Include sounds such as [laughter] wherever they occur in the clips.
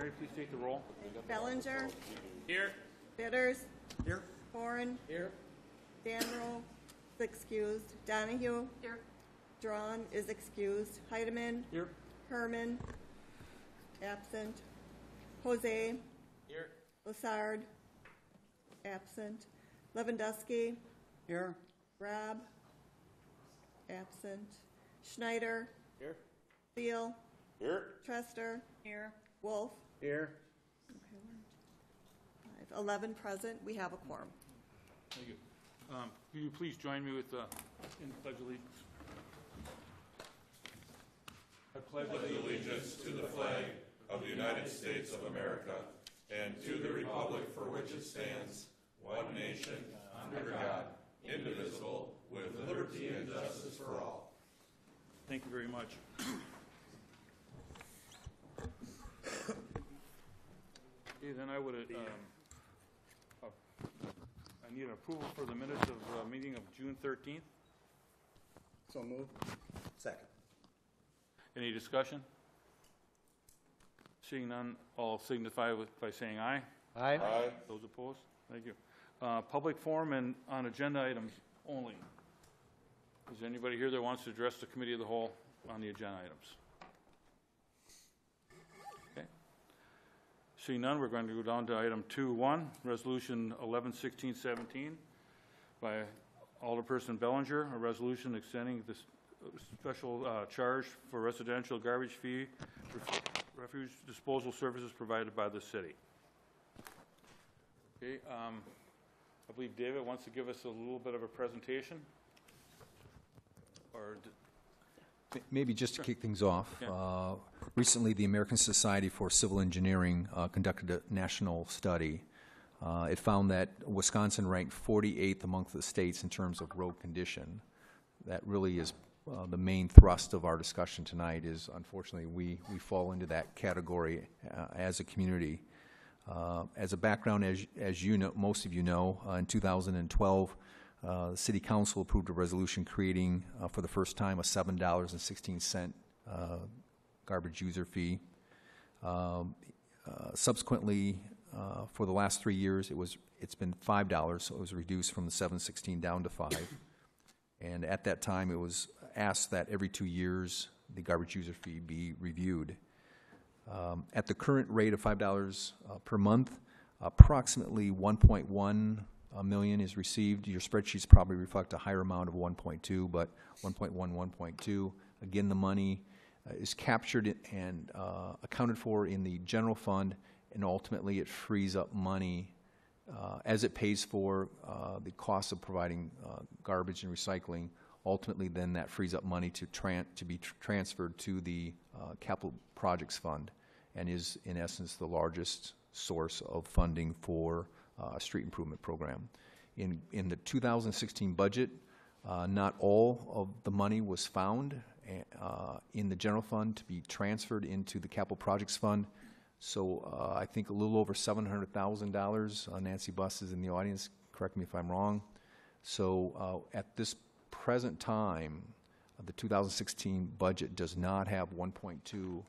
Mary, please take the roll. Bellinger, Here. Bitters, Here. Horn, Here. Danro is excused, Donohue. Here. Drawn is excused, Heidemann, Here. Herman, absent, Jose, Here. Lassard, absent, Lewandowski, Here. Rob, absent, Schneider, Here. Thiel, Here. Trester, Here. Wolf. Here. Five. Eleven present, we have a quorum. Thank you. Um, Will you please join me with, uh, in the pledge of allegiance? I pledge allegiance to the flag of the United States of America and to the republic for which it stands, one nation, under God, indivisible, with liberty and justice for all. Thank you very much. Okay, then I would, um, uh, I need approval for the minutes of uh meeting of June 13th. So moved. Second. Any discussion? Seeing none, all signify with, by saying aye. Aye. Aye. Those opposed? Thank you. Uh, Public forum and on agenda items only. Is there anybody here that wants to address the committee of the whole on the agenda items? Seeing none, we're going to go down to item 2-1, Resolution 111617 by Alderperson Bellinger, a resolution extending this special uh, charge for residential garbage fee for refuge disposal services provided by the city. Okay, um, I believe David wants to give us a little bit of a presentation. Or, Maybe just to kick things off, Yeah. uh, recently, the American Society for Civil Engineering uh, conducted a national study. Uh, It found that Wisconsin ranked 48th amongst the states in terms of road condition. That really is uh, the main thrust of our discussion tonight, is unfortunately, we we fall into that category uh, as a community. Uh, As a background, as as you know, most of you know, uh, in 2012, uh, the City Council approved a resolution creating, uh, for the first time, a $7.16 uh, garbage user fee. Um, uh, Subsequently, uh, for the last three years, it was, it's been $5, so it was reduced from the 7.16 down to 5. And at that time, it was asked that every two years, the garbage user fee be reviewed. Um, At the current rate of $5 uh, per month, approximately 1.1 uh, million is received. Your spreadsheets probably reflect a higher amount of 1.2, but 1.1, 1.2. Again, the money uh, is captured and uh, accounted for in the general fund, and ultimately it frees up money uh, as it pays for uh, the cost of providing uh, garbage and recycling. Ultimately, then that frees up money to to be tr- transferred to the capital projects fund, and is in essence the largest source of funding for uh, street improvement program. In in the 2016 budget, uh, not all of the money was found uh, in the general fund to be transferred into the capital projects fund. So uh, I think a little over $700,000. Uh, Nancy Buss is in the audience, correct me if I'm wrong. So uh, at this present time, uh, the 2016 budget does not have 1.2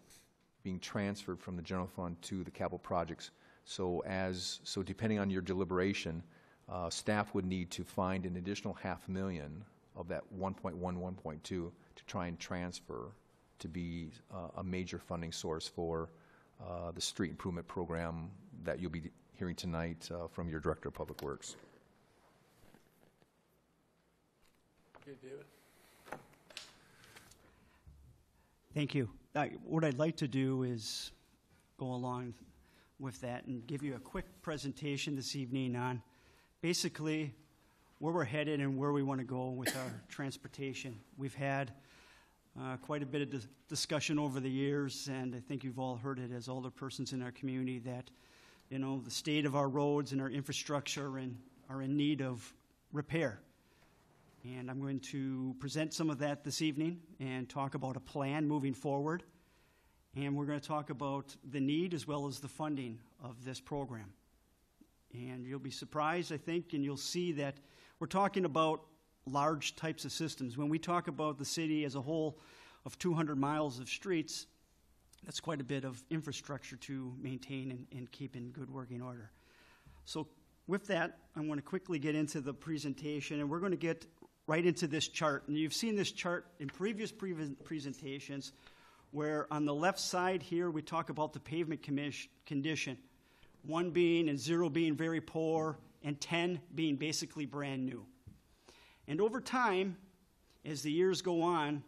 being transferred from the general fund to the capital projects. So as, so depending on your deliberation, uh, staff would need to find an additional half million of that 1.1, 1.2 to try and transfer to be uh, a major funding source for uh, the street improvement program that you'll be hearing tonight uh, from your Director of Public Works. okay, David? Thank you. I- What I'd like to do is go along with that and give you a quick presentation this evening on basically where we're headed and where we want to go with our [coughs] transportation. We've had uh, quite a bit of dis- discussion over the years, and I think you've all heard it as older persons in our community that, you know, the state of our roads and our infrastructure in, are in need of repair. And I'm going to present some of that this evening and talk about a plan moving forward. And we're going to talk about the need as well as the funding of this program. And you'll be surprised, I think, and you'll see that we're talking about large types of systems. When we talk about the city as a whole of 200 miles of streets, That's quite a bit of infrastructure to maintain and, and keep in good working order. So with that, I'm going to quickly get into the presentation, and we're going to get right into this chart. And you've seen this chart in previous pre- presentations, where on the left side here, we talk about the pavement condition, one being and zero being very poor, and 10 being basically brand new. And over time, as the years go on,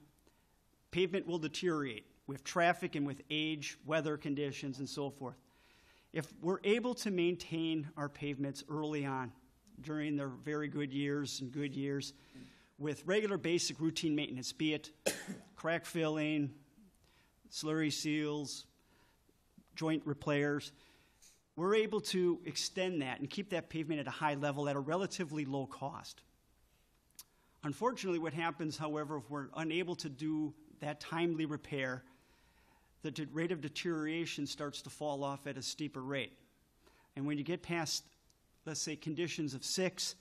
pavement will deteriorate with traffic and with age, weather conditions, and so forth. If we're able to maintain our pavements early on during their very good years and good years with regular basic routine maintenance, be it [coughs] crack filling, slurry seals, joint repairs, we're able to extend that and keep that pavement at a high level at a relatively low cost. Unfortunately, what happens, however, if we're unable to do that timely repair, the rate of deterioration starts to fall off at a steeper rate. And when you get past, let's say, conditions of six,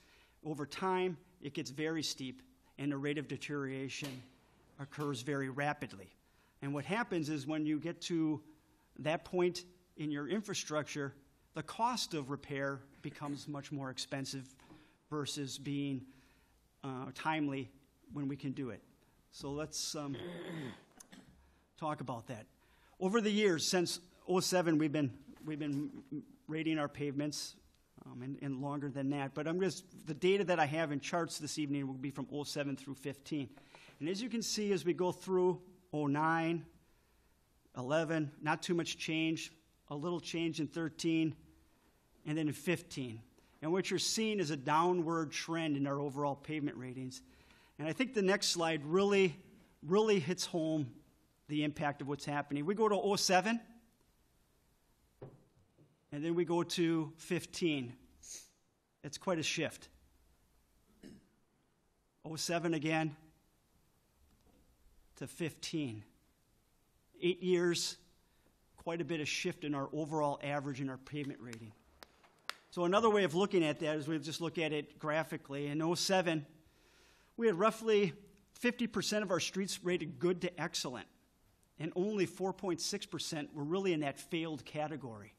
over time, it gets very steep, and the rate of deterioration occurs very rapidly. And what happens is when you get to that point in your infrastructure, the cost of repair becomes much more expensive versus being uh, timely when we can do it. So let's um, talk about that. Over the years, since '07, we've been, we've been rating our pavements, um, and, and longer than that. But I'm just, the data that I have in charts this evening will be from '07 through 15. And as you can see, as we go through '09, 11, not too much change, a little change in 13, and then in 15. And what you're seeing is a downward trend in our overall pavement ratings. And I think the next slide really, really hits home the impact of what's happening. We go to 07, and then we go to 15. It's quite a shift. 07 again to 15. Eight years, quite a bit of shift in our overall average in our pavement rating. So another way of looking at that is we just look at it graphically. In 07, we had roughly 50% of our streets rated good to excellent, and only 4.6% were really in that failed category.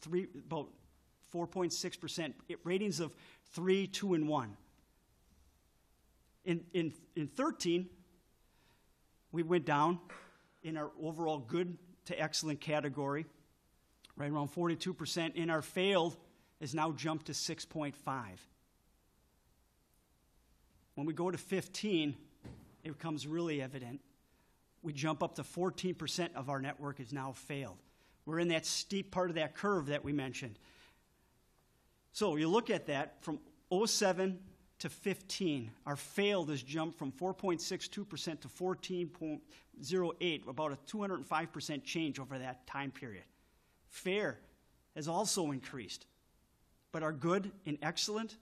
Three, about 4.6% ratings of 3, 2, and 1. In, in, in 13, we went down in our overall good to excellent category, right around 42%. In our failed, has now jumped to 6.5. When we go to 15, it becomes really evident. We jump up to 14% of our network is now failed. We're in that steep part of that curve that we mentioned. So you look at that from 07 to 15, our failed has jumped from 4.62% to 14.08, about a 205% change over that time period. Fair has also increased. But our good and excellent,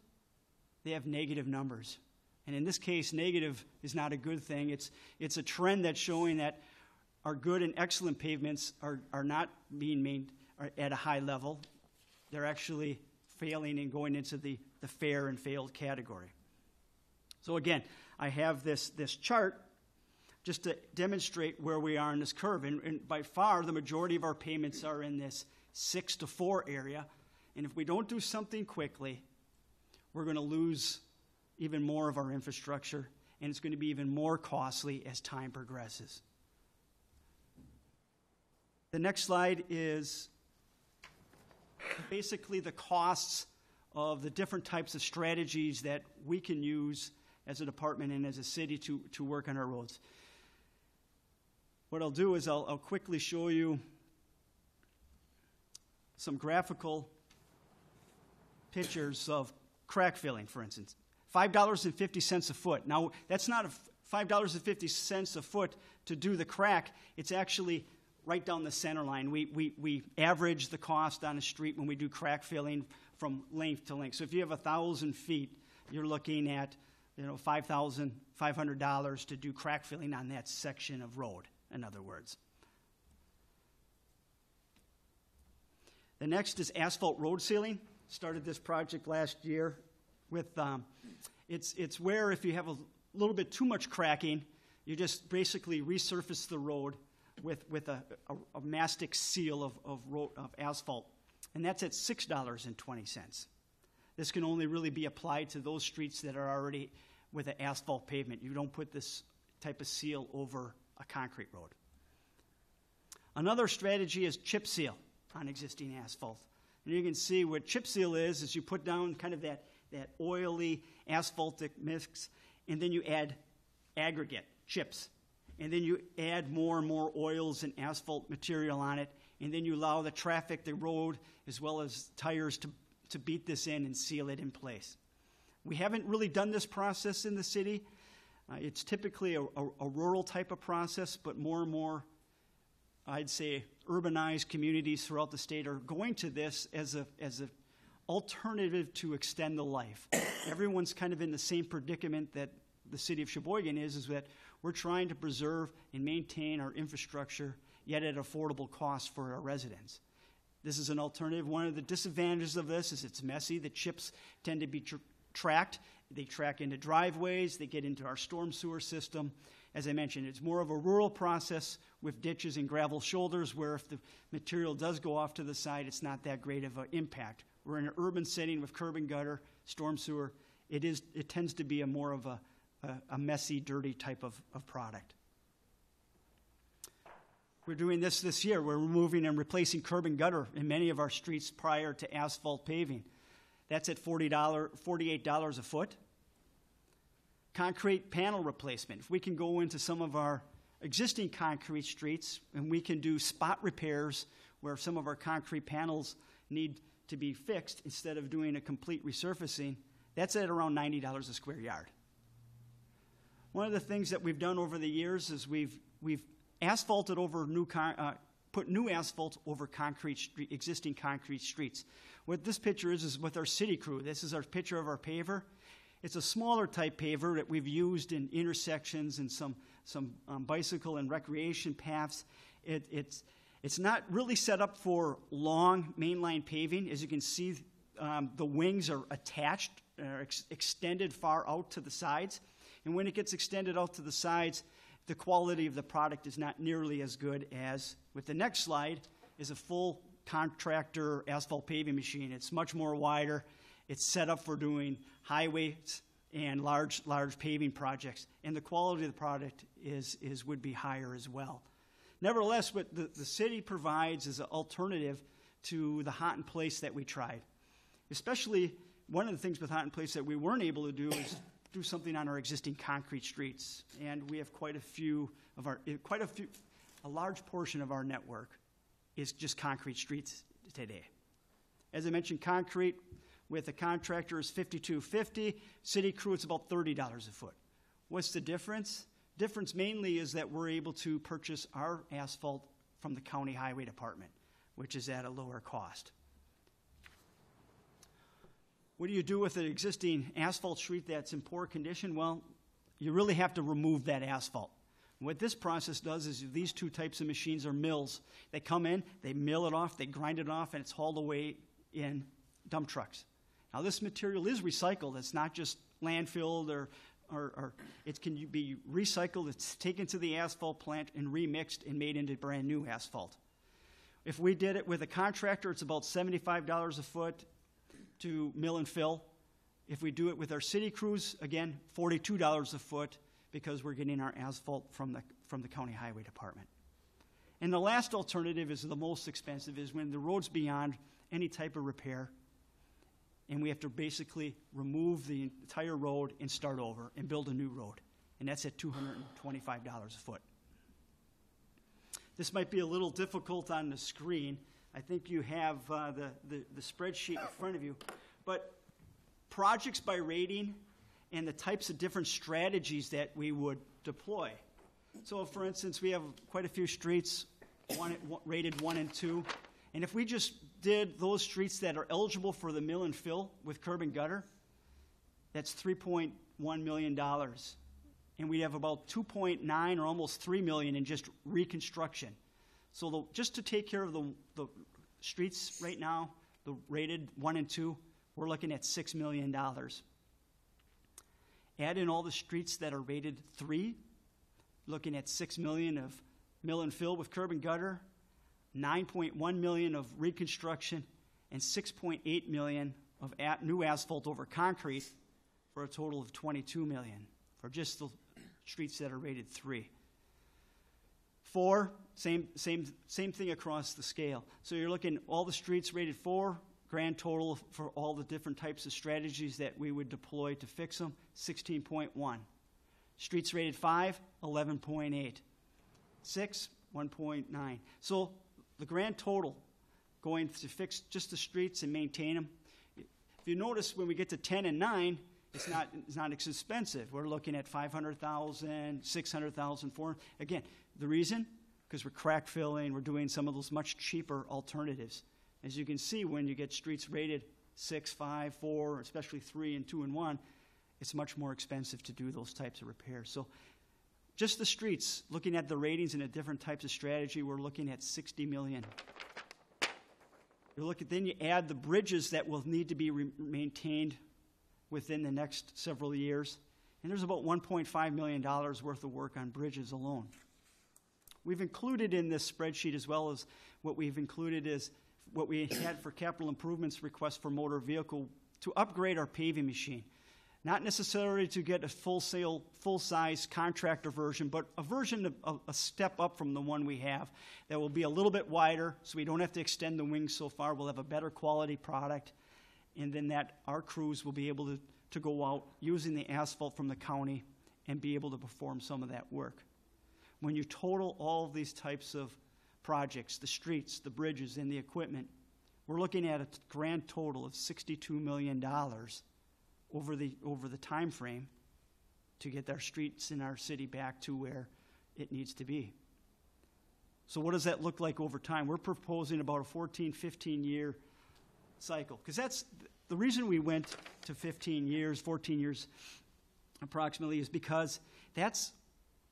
they have negative numbers. And in this case, negative is not a good thing. It's, it's a trend that's showing that our good and excellent pavements are, are not being made at a high level. They're actually failing and going into the, the fair and failed category. So again, I have this, this chart just to demonstrate where we are in this curve. And, and by far, the majority of our payments are in this six to four area. And if we don't do something quickly, we're going to lose even more of our infrastructure, and it's going to be even more costly as time progresses. The next slide is basically the costs of the different types of strategies that we can use as a department and as a city to, to work on our roads. What I'll do is I'll, I'll quickly show you some graphical pictures of crack filling, for instance. $5.50 a foot. Now, that's not $5.50 a foot to do the crack. It's actually right down the center line. We, we, we average the cost on a street when we do crack filling from length to length. So if you have 1,000 feet, you're looking at you know, $5,500 to do crack filling on that section of road, in other words. The next is asphalt road sealing. Started this project last year with, um, it's, it's where if you have a little bit too much cracking, you just basically resurface the road with, with a, a, a mastic seal of, of, of asphalt, and that's at $6.20. This can only really be applied to those streets that are already with an asphalt pavement. You don't put this type of seal over a concrete road. Another strategy is chip seal on existing asphalt. And you can see what chip seal is, is you put down kind of that, that oily asphaltic mix, and then you add aggregate, chips. And then you add more and more oils and asphalt material on it, and then you allow the traffic, the road, as well as tires to, to beat this in and seal it in place. We haven't really done this process in the city. Uh, it's typically a, a, a rural type of process, but more and more I'd say urbanized communities throughout the state are going to this as a as an alternative to extend the life. [coughs] Everyone's kind of in the same predicament that the city of Sheboygan is, is that we're trying to preserve and maintain our infrastructure, yet at affordable cost for our residents. This is an alternative. One of the disadvantages of this is it's messy. The chips tend to be tr- tracked. They track into driveways. They get into our storm sewer system. As I mentioned, it's more of a rural process with ditches and gravel shoulders where if the material does go off to the side, it's not that great of an impact. We're in an urban setting with curb and gutter, storm sewer. It, is, it tends to be a more of a, a, a messy, dirty type of, of product. We're doing this this year. We're removing and replacing curb and gutter in many of our streets prior to asphalt paving. That's at $40, $48 a foot. Concrete panel replacement. If we can go into some of our existing concrete streets and we can do spot repairs where some of our concrete panels need to be fixed instead of doing a complete resurfacing, that's at around $90 a square yard. One of the things that we've done over the years is we've, we've asphalted over new, uh, put new asphalt over concrete street, existing concrete streets. What this picture is is with our city crew. This is our picture of our paver. It's a smaller type paver that we've used in intersections and some, some um, bicycle and recreation paths. It, it's, it's not really set up for long mainline paving. As you can see, um, the wings are attached, are ex- extended far out to the sides. And when it gets extended out to the sides, the quality of the product is not nearly as good as with the next slide is a full contractor asphalt paving machine. It's much more wider. It's set up for doing highways and large large paving projects, and the quality of the product is is would be higher as well. Nevertheless, what the, the city provides is an alternative to the hot in place that we tried. Especially one of the things with hot in place that we weren't able to do is do something on our existing concrete streets, and we have quite a few of our quite a few a large portion of our network is just concrete streets today. As I mentioned, concrete with a contractor is fifty-two fifty. City crew, it's about thirty dollars a foot. What's the difference? Difference mainly is that we're able to purchase our asphalt from the county highway department, which is at a lower cost. What do you do with an existing asphalt street that's in poor condition? Well, you really have to remove that asphalt. What this process does is these two types of machines are mills. They come in, they mill it off, they grind it off, and it's hauled away in dump trucks. Now, this material is recycled. It's not just landfilled or, or, or it can be recycled. It's taken to the asphalt plant and remixed and made into brand new asphalt. If we did it with a contractor, it's about $75 a foot to mill and fill. If we do it with our city crews, again, $42 a foot because we're getting our asphalt from the, from the county highway department. And the last alternative is the most expensive, is when the road's beyond any type of repair, and we have to basically remove the entire road and start over and build a new road. And that's at $225 a foot. This might be a little difficult on the screen. I think you have uh, the, the, the spreadsheet in front of you. But projects by rating and the types of different strategies that we would deploy. So, for instance, we have quite a few streets one, rated one and two. And if we just did those streets that are eligible for the mill and fill with curb and gutter, that's $3.1 million. And we have about 2.9 or almost 3 million in just reconstruction. So the, just to take care of the, the streets right now, the rated one and two, we're looking at $6 million. Add in all the streets that are rated three, looking at 6 million of mill and fill with curb and gutter, 9.1 million of reconstruction, and 6.8 million of new asphalt over concrete for a total of 22 million for just the streets that are rated three. Four, same, same, same thing across the scale. So you're looking, all the streets rated four, grand total for all the different types of strategies that we would deploy to fix them, 16.1. Streets rated five, 11.8. Six, 1.9. So the grand total going to fix just the streets and maintain them. If you notice, when we get to 10 and 9, it's not, it's not expensive. We're looking at 500,000, 600,000, 400. Again, the reason? Because we're crack filling, we're doing some of those much cheaper alternatives. As you can see, when you get streets rated 6, 5, 4, especially 3 and 2 and 1, it's much more expensive to do those types of repairs. So just the streets, looking at the ratings and the different types of strategy, we're looking at 60 million. You look at, then you add the bridges that will need to be maintained within the next several years, and there's about $1.5 million worth of work on bridges alone. We've included in this spreadsheet as well as what we've included is what we had for capital improvements request for motor vehicle to upgrade our paving machine. Not necessarily to get a full sale, full size contractor version, but a version of, a step up from the one we have that will be a little bit wider, so we don't have to extend the wings so far. We'll have a better quality product, and then that our crews will be able to, to go out using the asphalt from the county and be able to perform some of that work. When you total all of these types of projects, the streets, the bridges, and the equipment, we're looking at a grand total of $62 million over the, over the time frame to get our streets in our city back to where it needs to be. So what does that look like over time? We're proposing about a 14, 15-year cycle, because that's, the reason we went to 15 years, 14 years approximately, is because that's,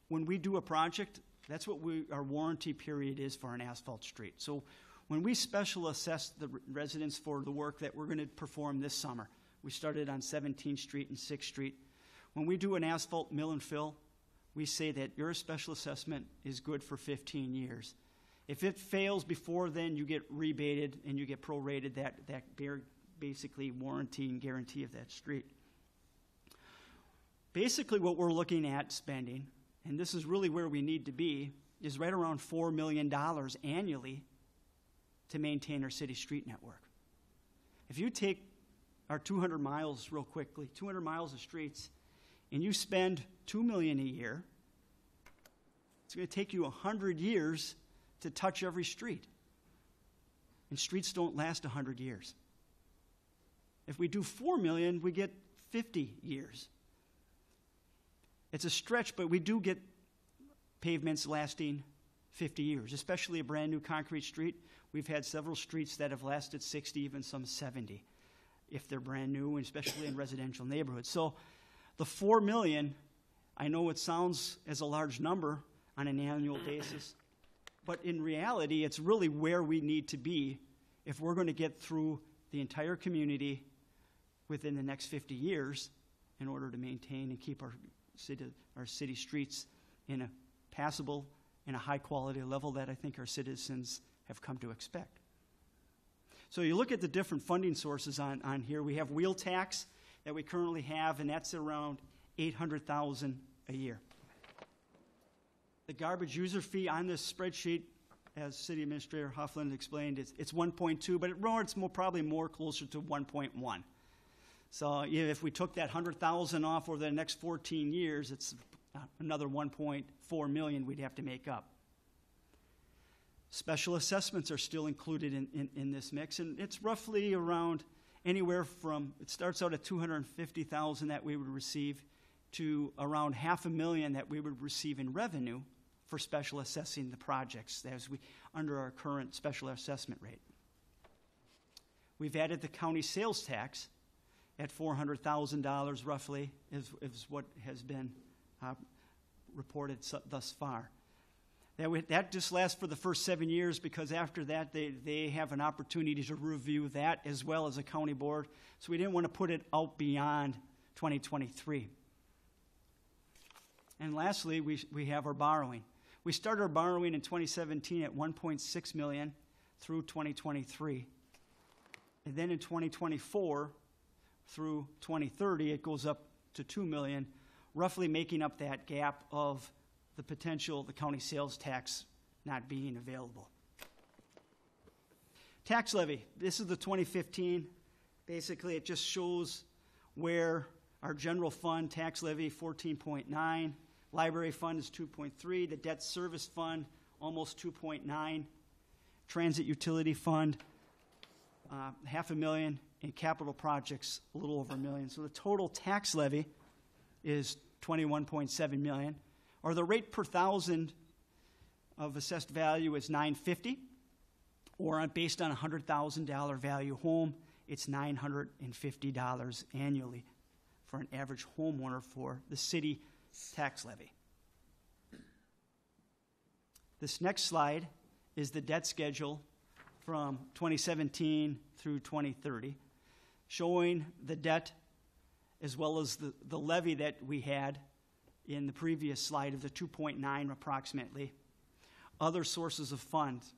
when we do a project, that's what we, our warranty period is for an asphalt street. So when we special assess the re- residents for the work that we're going to perform this summer, we started on 17th Street and 6th Street. When we do an asphalt mill and fill, we say that your special assessment is good for 15 years. If it fails before then, you get rebated and you get prorated that, that basically warranty and guarantee of that street. Basically, what we're looking at spending, and this is really where we need to be, is right around $4 million annually to maintain our city street network. If you take our 200 miles real quickly, 200 miles of streets, and you spend 2 million a year, it's going to take you 100 years to touch every street. And streets don't last 100 years. If we do 4 million, we get 50 years. It's a stretch, but we do get pavements lasting 50 years, especially a brand new concrete street. We've had several streets that have lasted 60, even some 70, if they're brand new, and especially in residential neighborhoods. So the 4 million, I know it sounds as a large number on an annual basis, but in reality, it's really where we need to be if we're going to get through the entire community within the next 50 years in order to maintain and keep our city, our city streets in a passable and a high quality level that I think our citizens have come to expect. So you look at the different funding sources on, on here. We have wheel tax that we currently have, and that's around 800,000 a year. The garbage user fee on this spreadsheet, as City Administrator Hofland explained, it's, it's 1.2, but it, it's more, probably more closer to 1.1. So if we took that 100,000 off over the next 14 years, it's another 1.4 million we'd have to make up. Special assessments are still included in, in, in this mix, and it's roughly around anywhere from, it starts out at 250,000 that we would receive to around half a million that we would receive in revenue for special assessing the projects as we, under our current special assessment rate. We've added the county sales tax at $400,000 roughly is, is what has been uh, reported thus far. That, that just lasts for the first seven years because after that they, they have an opportunity to review that as well as a county board. So we didn't want to put it out beyond 2023. And lastly, we, we have our borrowing. We started our borrowing in 2017 at 1.6 million through 2023. And then in 2024 through 2030, it goes up to 2 million, roughly making up that gap of the potential, the county sales tax not being available. Tax levy, this is the 2015. Basically, it just shows where our general fund tax levy 14.9, library fund is 2.3, the debt service fund almost 2.9, transit utility fund uh, half a million, and capital projects a little over a million. So the total tax levy is 21.7 million, or the rate per thousand of assessed value is 950, or based on a $100,000 value home, it's $950 annually for an average homeowner for the city tax levy. This next slide is the debt schedule from 2017 through 2030, showing the debt as well as the, the levy that we had in the previous slide of the 2.9 approximately, other sources of funds.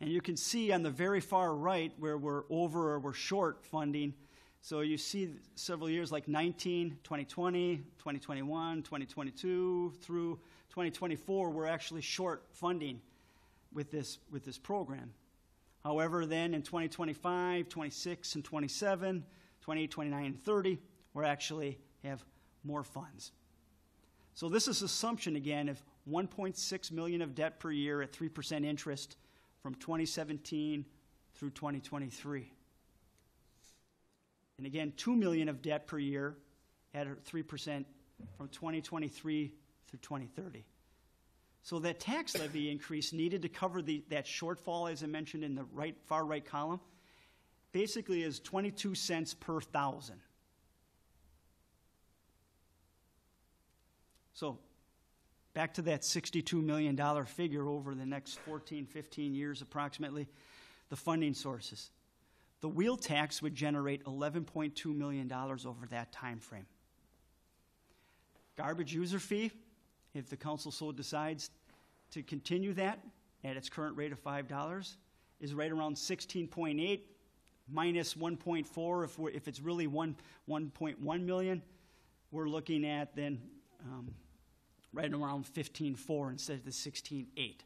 And you can see on the very far right where we're over or we're short funding. So you see several years like 19, 2020, 2021, 2022 through 2024, we're actually short funding with this, with this program. However, then in 2025, 26, and 27, 28, 29, and 30, we actually have more funds. So this is assumption again of 1.6 million of debt per year at 3% interest from 2017 through 2023. And again, 2 million of debt per year at 3% from 2023 through 2030. So that tax levy increase needed to cover the, that shortfall, as I mentioned in the right, far right column, basically is 22 cents per thousand. So back to that $62 million figure over the next 14, 15 years approximately, the funding sources. The wheel tax would generate $11.2 million over that time frame. Garbage user fee, if the council so decides to continue that at its current rate of $5, is right around 16.8 minus 1.4. If, if it's really 1, 1.1 million, we're looking at then um, right around 15.4 instead of the 16.8.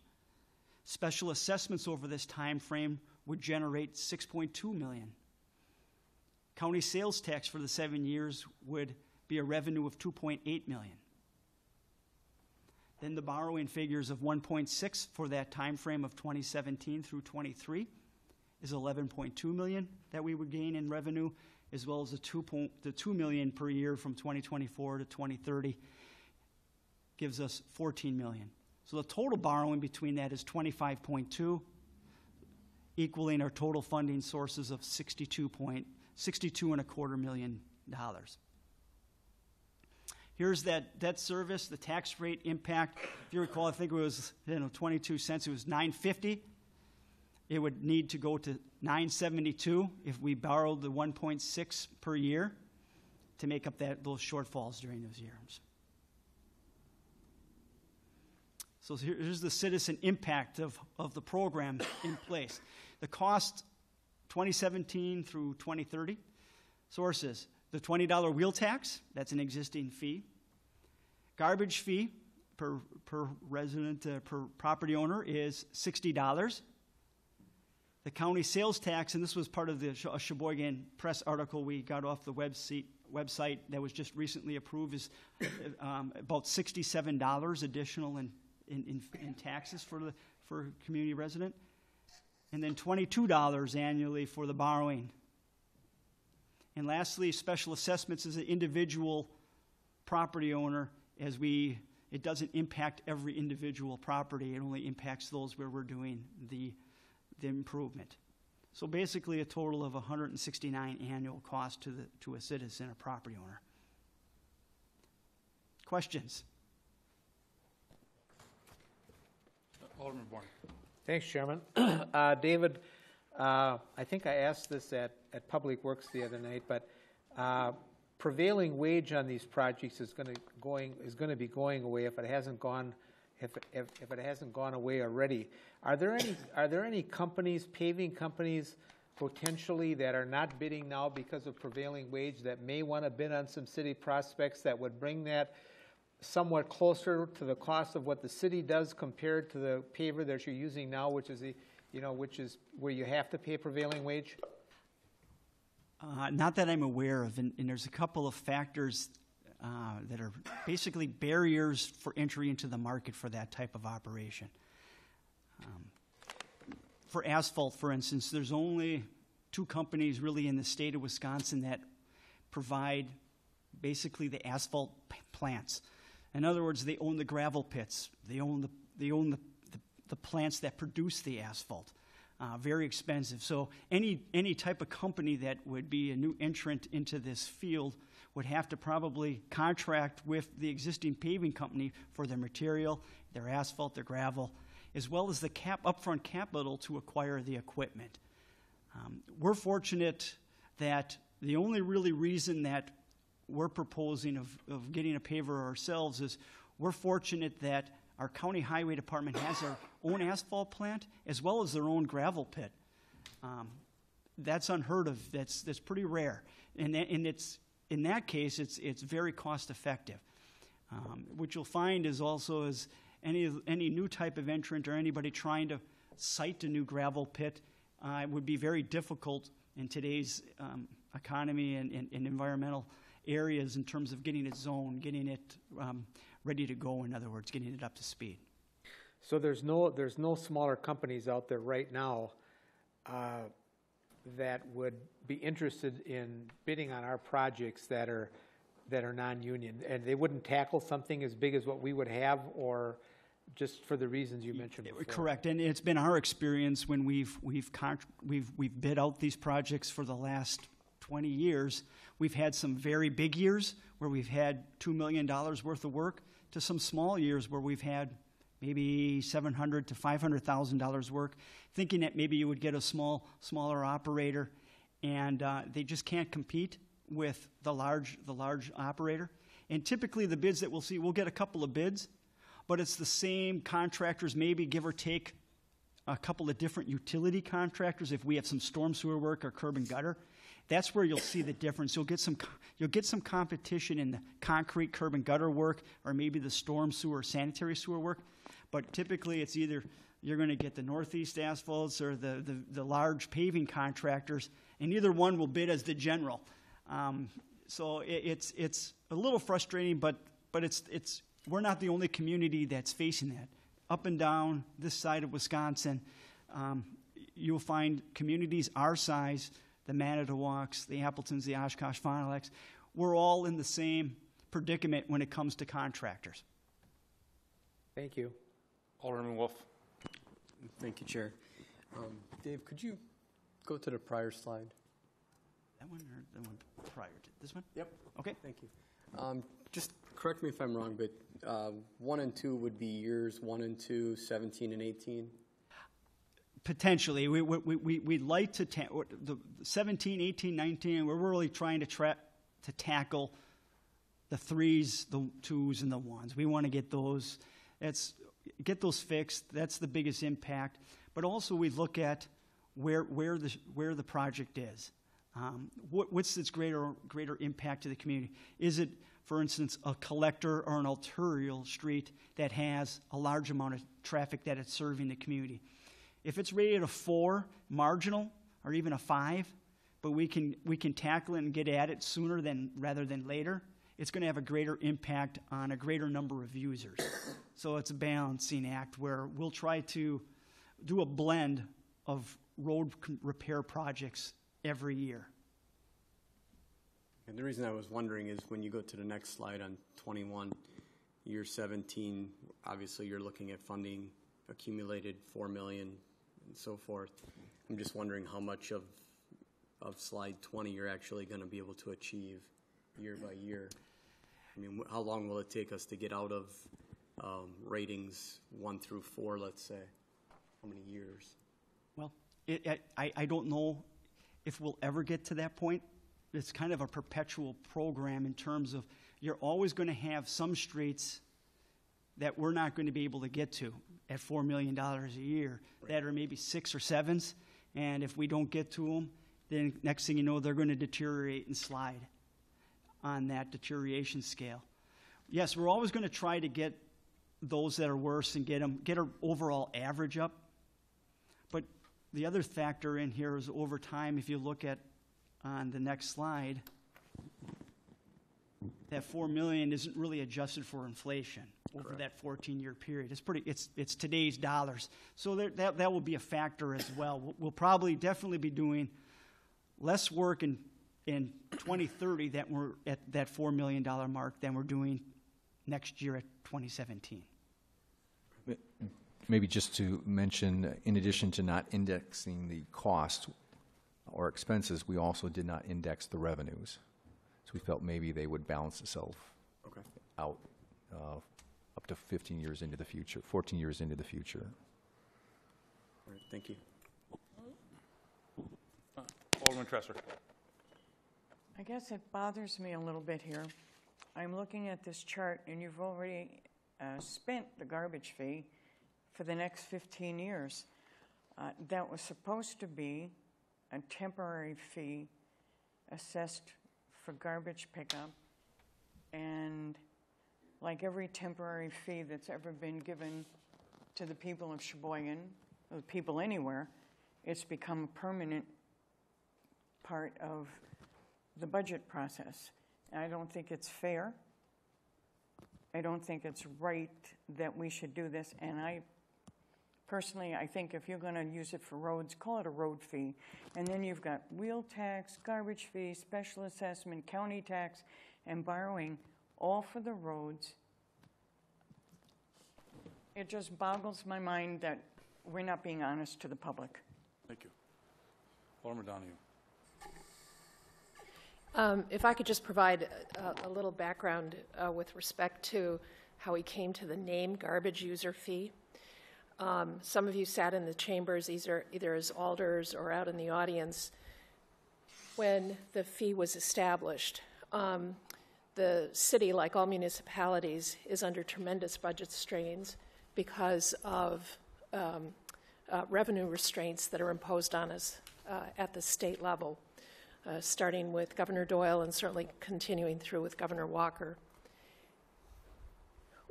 Special assessments over this time frame would generate 6.2 million. County sales tax for the seven years would be a revenue of 2.8 million. Then the borrowing figures of 1.6 for that time frame of 2017 through 23 is 11.2 million that we would gain in revenue, as well as the 2, point, the 2 million per year from 2024 to 2030 gives us 14 million. So the total borrowing between that is 25.2, equaling our total funding sources of 62 point, 62 and a quarter million dollars. Here's that debt service, the tax rate impact. If you recall, I think it was you know 22 cents. It was 950. It would need to go to 972 if we borrowed the 1.6 per year to make up that those shortfalls during those years. So here's the citizen impact of, of the program in place. The cost 2017 through 2030 sources the $20 wheel tax, that's an existing fee. Garbage fee per, per resident, uh, per property owner is $60. The county sales tax, and this was part of the Sheboygan Press article we got off the website, website that was just recently approved, is um, about $67 additional in, in, in, in taxes for the for a community resident. And then $22 annually for the borrowing and lastly, special assessments as an individual property owner, as we, it doesn't impact every individual property. It only impacts those where we're doing the, the improvement. So basically, a total of 169 annual cost to the to a citizen or property owner. Questions? Alderman Bourne. Thanks, Chairman. [clears throat] Uh, David, uh, I think I asked this at, at Public Works the other night, but uh, prevailing wage on these projects is going to going is going to be going away if it hasn't gone if, if, if it hasn't gone away already. Are there any, are there any companies, paving companies potentially that are not bidding now because of prevailing wage that may want to bid on some city prospects that would bring that somewhat closer to the cost of what the city does compared to the paver that you're using now, which is the, you know, which is where you have to pay prevailing wage? Uh, Not that I'm aware of, and, and there's a couple of factors uh, that are basically barriers for entry into the market for that type of operation. Um, For asphalt, for instance, there's only two companies really in the state of Wisconsin that provide basically the asphalt plants. In other words, they own the gravel pits, they own the, they own the, the, plants that produce the asphalt. Uh, very expensive. So any any type of company that would be a new entrant into this field would have to probably contract with the existing paving company for their material, their asphalt, their gravel, as well as the cap upfront capital to acquire the equipment. Um, we're fortunate that the only really reason that we're proposing of, of getting a paver ourselves is we're fortunate that our county highway department has their own asphalt plant as well as their own gravel pit. Um, that's unheard of. That's, that's pretty rare. And, that, and it's, in that case, it's, it's very cost effective. Um, what you'll find is also is any, any new type of entrant or anybody trying to site a new gravel pit uh, would be very difficult in today's um, economy and, and, and environmental areas in terms of getting it zoned, getting it um, ready to go, in other words, getting it up to speed. So there's no, there's no smaller companies out there right now uh, that would be interested in bidding on our projects that are, that are non-union? And they wouldn't tackle something as big as what we would have, or just for the reasons you mentioned before? Correct, and it's been our experience when we've, we've, we've, we've bid out these projects for the last 20 years. We've had some very big years where we've had $2 million worth of work to some small years where we've had maybe 700 to $500,000 work, thinking that maybe you would get a small, smaller operator, and uh, they just can't compete with the large, the large operator. And typically, the bids that we'll see, we'll get a couple of bids, but it's the same contractors, maybe give or take a couple of different utility contractors. If we have some storm sewer work or curb and gutter, that's where you'll see the difference. You'll get some, you'll get some competition in the concrete curb and gutter work, or maybe the storm sewer, sanitary sewer work. But typically, it's either you're going to get the Northeast Asphalts or the, the, the large paving contractors, and either one will bid as the general. Um, so it, it's it's a little frustrating, but but it's it's we're not the only community that's facing that. Up and down this side of Wisconsin, um, you'll find communities our size, the Manitowocs, the Appletons, the Oshkosh Fond du we're all in the same predicament when it comes to contractors. Thank you. Alderman Wolf. Thank you, Chair. Um, Dave, could you go to the prior slide? That one or the one prior to this one? Yep. Okay. Thank you. Um, Just correct me if I'm wrong, but uh, one and two would be years one and two, 17 and 18? Potentially, we, we, we, we'd like to, ta- the 17, 18, 19, we're really trying to tra- to tackle the threes, the twos, and the ones. We want to get those, that's, get those fixed. That's the biggest impact. But also, we look at where, where, the, where the project is. Um, what, what's its greater, greater impact to the community? Is it, for instance, a collector or an arterial street that has a large amount of traffic that it's serving the community? If it's rated a four, marginal, or even a five, but we can, we can tackle it and get at it sooner than, rather than later, it's going to have a greater impact on a greater number of users. [coughs] So it's a balancing act where we'll try to do a blend of road repair projects every year. And the reason I was wondering is when you go to the next slide on 21, year 17, obviously you're looking at funding accumulated 4 million and so forth. I'm just wondering how much of, of slide 20 you're actually going to be able to achieve year by year. I mean, how long will it take us to get out of um, ratings one through four, let's say? How many years? Well, it, I, I don't know if we'll ever get to that point. It's kind of a perpetual program in terms of you're always going to have some streets that we're not going to be able to get to at $4 million a year, that are maybe six or sevens. And if we don't get to them, then next thing you know, they're going to deteriorate and slide on that deterioration scale. Yes, we're always going to try to get those that are worse and get them, get our overall average up. But the other factor in here is over time, if you look at on the next slide, that four million isn't really adjusted for inflation over that fourteen-year period. It's pretty, it's, it's today's dollars. So there, that, that will be a factor as well. We'll, we'll probably definitely be doing less work in, in twenty thirty that we're at that four million dollar mark than we're doing next year at twenty seventeen. Maybe just to mention, in addition to not indexing the cost or expenses, we also did not index the revenues. So we felt maybe they would balance itself Okay. out uh, up to 15 years into the future, 14 years into the future. All right, thank you. Alderman Trester. I guess it bothers me a little bit here. I'm looking at this chart, and you've already uh, spent the garbage fee for the next 15 years. Uh, That was supposed to be a temporary fee assessed for garbage pickup, and like every temporary fee that's ever been given to the people of Sheboygan, or the people anywhere, it's become a permanent part of the budget process. I don't think it's fair. I don't think it's right that we should do this, and I, personally, I think if you're gonna use it for roads, call it a road fee. And then you've got wheel tax, garbage fee, special assessment, county tax, and borrowing, all for the roads. It just boggles my mind that we're not being honest to the public. Thank you. Alderman Donohue. Um, If I could just provide a- a little background uh, with respect to how we came to the name garbage user fee. Um, Some of you sat in the chambers, either either as alders or out in the audience, when the fee was established. Um, The city, like all municipalities, is under tremendous budget strains because of um, uh, revenue restraints that are imposed on us uh, at the state level uh, starting with Governor Doyle and certainly continuing through with Governor Walker.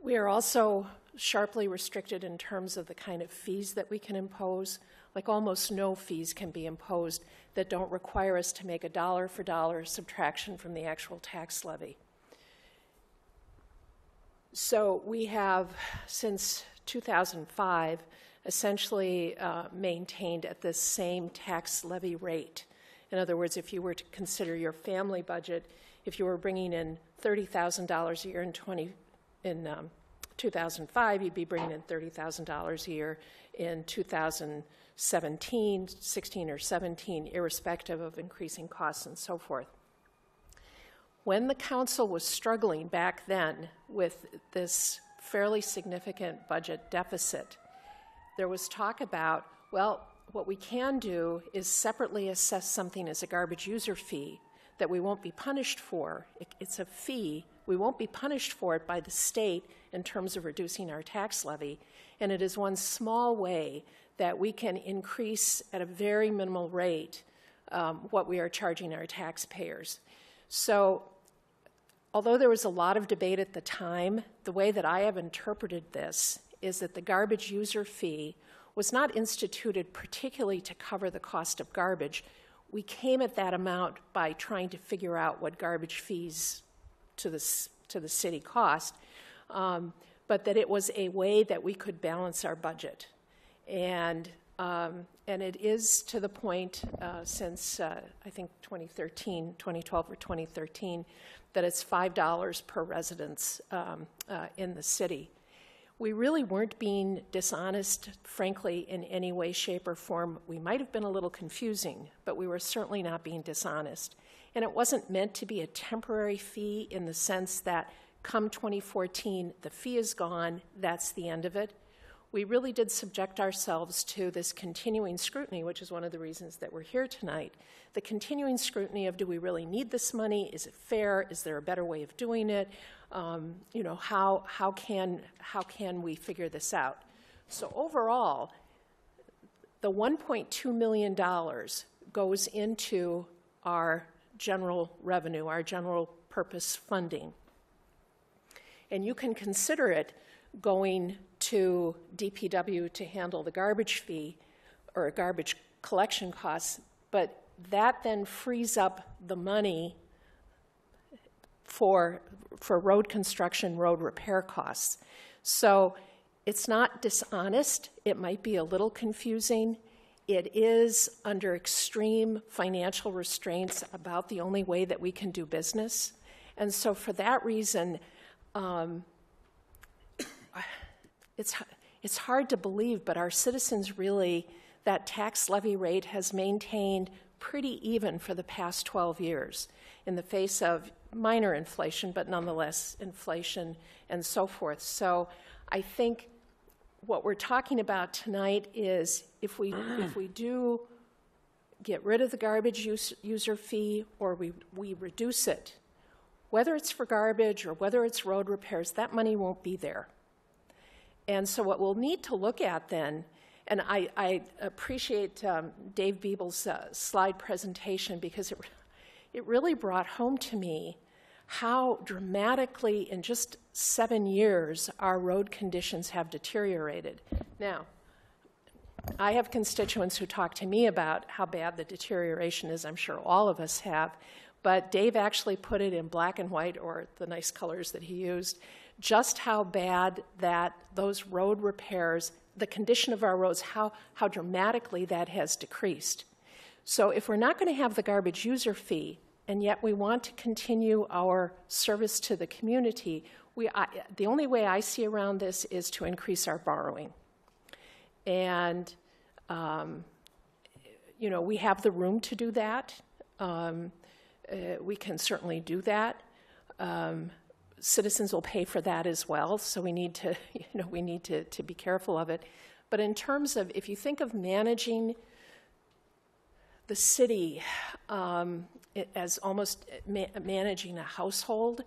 We are also sharply restricted in terms of the kind of fees that we can impose. Like almost no fees can be imposed that don't require us to make a dollar for dollar subtraction from the actual tax levy. So we have, since 2005, essentially uh, maintained at this same tax levy rate. In other words, if you were to consider your family budget, if you were bringing in $30,000 a year in 20, in um, 2005, you'd be bringing in $30,000 a year in 2017, 16, or 17, irrespective of increasing costs and so forth. When the council was struggling back then with this fairly significant budget deficit, there was talk about, well, what we can do is separately assess something as a garbage user fee that we won't be punished for. It- It's a fee. We won't be punished for it by the state in terms of reducing our tax levy. And it is one small way that we can increase at a very minimal rate um, what we are charging our taxpayers. So although there was a lot of debate at the time, the way that I have interpreted this is that the garbage user fee was not instituted particularly to cover the cost of garbage. We came at that amount by trying to figure out what garbage fees to the, to the city cost, um, but that it was a way that we could balance our budget. And, um, and it is to the point uh, since, uh, I think, 2013, 2012 or 2013, that it's $5 per residence um, uh, in the city. We really weren't being dishonest, frankly, in any way, shape, or form. We might have been a little confusing, but we were certainly not being dishonest. And it wasn't meant to be a temporary fee in the sense that come 2014, the fee is gone, that's the end of it. We really did subject ourselves to this continuing scrutiny, which is one of the reasons that we're here tonight. The continuing scrutiny of do we really need this money? Is it fair? Is there a better way of doing it? Um, you know, how, how, can, how can we figure this out? So overall, the $1.2 million goes into our general revenue, our general purpose funding. And you can consider it going to DPW to handle the garbage fee or garbage collection costs, but that then frees up the money for, for road construction, road repair costs. So it's not dishonest. It might be a little confusing. It is under extreme financial restraints about the only way that we can do business. And so, for that reason, um, it's, it's hard to believe, but our citizens really, that tax levy rate has maintained pretty even for the past 12 years in the face of minor inflation, but nonetheless inflation and so forth. So I think what we're talking about tonight is if we, if we do get rid of the garbage use, user fee or we, we reduce it, whether it's for garbage or whether it's road repairs, that money won't be there. And so, what we'll need to look at then, and I, I appreciate um, Dave Biebel's uh, slide presentation because it, it really brought home to me how dramatically in just seven years our road conditions have deteriorated. Now, I have constituents who talk to me about how bad the deterioration is. I'm sure all of us have. But Dave actually put it in black and white, or the nice colors that he used, just how bad that those road repairs, the condition of our roads, how, how dramatically that has decreased. So if we're not going to have the garbage user fee, and yet we want to continue our service to the community, we, I, the only way I see around this is to increase our borrowing. And, um, you know, we have the room to do that. Um, uh, we can certainly do that. Um, citizens will pay for that as well, so we need to, [laughs] you know, we need to, to be careful of it. But in terms of, if you think of managing the city um, as almost ma- managing a household,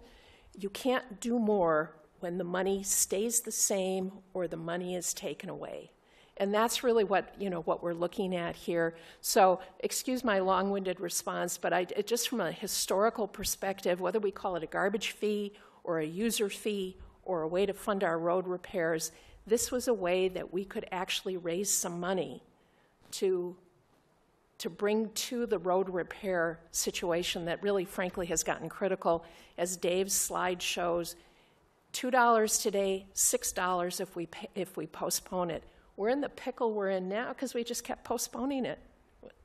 you can't do more when the money stays the same or the money is taken away and that's really what you know what we're looking at here. So, excuse my long-winded response, but I, just from a historical perspective, whether we call it a garbage fee or a user fee or a way to fund our road repairs, this was a way that we could actually raise some money to to bring to the road repair situation that really, frankly, has gotten critical. As Dave's slide shows, two dollars today, six dollars if we pay, if we postpone it. We're in the pickle we're in now because we just kept postponing it.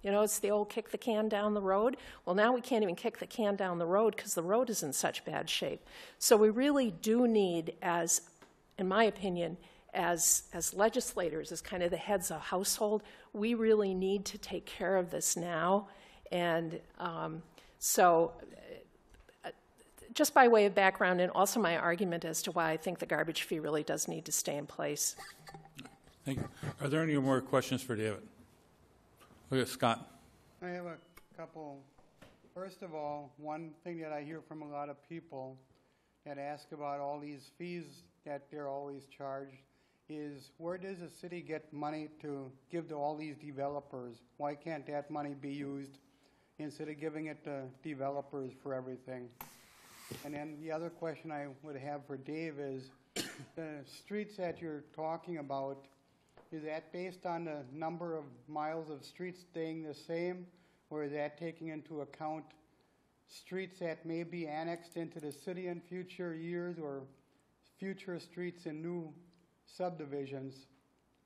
You know, it's the old kick the can down the road. Well, now we can't even kick the can down the road because the road is in such bad shape. So we really do need, as, in my opinion, as, as legislators, as kind of the heads of household, we really need to take care of this now. And um, so, uh, just by way of background, and also my argument as to why I think the garbage fee really does need to stay in place. Thank you. Are there any more questions for David? Scott. I have a couple. First of all, one thing that I hear from a lot of people that ask about all these fees that they're always charged is where does the city get money to give to all these developers? Why can't that money be used instead of giving it to developers for everything? And then the other question I would have for Dave is [coughs] the streets that you're talking about is that based on the number of miles of streets staying the same, or is that taking into account streets that may be annexed into the city in future years, or future streets in new subdivisions?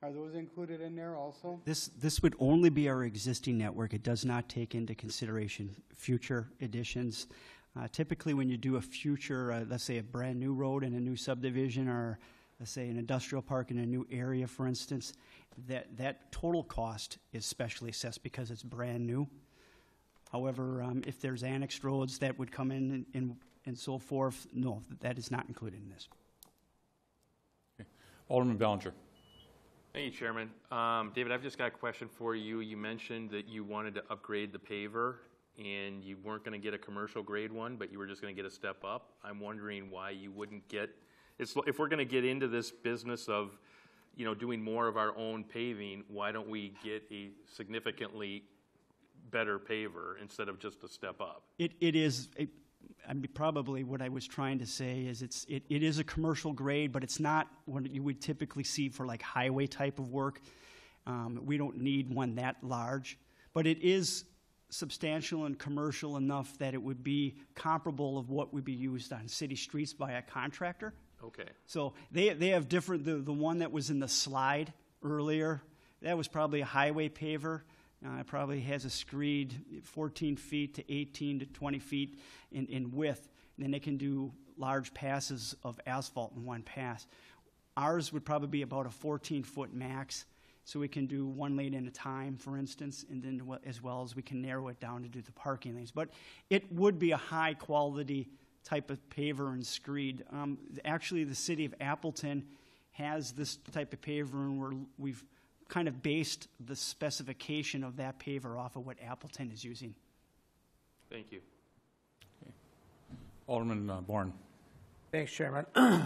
Are those included in there also? This, this would only be our existing network. It does not take into consideration future additions. Uh, typically, when you do a future, uh, let's say a brand new road in a new subdivision or let's say an industrial park in a new area, for instance, that, that total cost is specially assessed because it's brand new. However, um, if there's annexed roads that would come in and, and, and so forth, no, that is not included in this. Alderman Bellinger. Thank you, Chairman. Um, David, I've just got a question for you. You mentioned that you wanted to upgrade the paver, and you weren't gonna get a commercial grade one, but you were just gonna get a step up. I'm wondering why you wouldn't get, it's, if we're gonna get into this business of, you know, doing more of our own paving, why don't we get a significantly better paver instead of just a step up? It, it is, I mean, probably what I was trying to say is it's, it, it is a commercial grade, but it's not what you would typically see for like highway type of work. Um, we don't need one that large, but it is substantial and commercial enough that it would be comparable of what would be used on city streets by a contractor. Okay. So they, they have different, the, the one that was in the slide earlier, that was probably a highway paver. Uh, it probably has a screed 14 feet to 18 to 20 feet in, in width. And then they can do large passes of asphalt in one pass. Ours would probably be about a 14 foot max. So we can do one lane at a time, for instance, and then as well as we can narrow it down to do the parking lanes. But it would be a high quality type of paver and screed. Um, actually, the city of Appleton has this type of paver, and we're, we've kind of based the specification of that paver off of what Appleton is using. Thank you. Alderman uh, Bourne. Thanks, Chairman. [clears throat]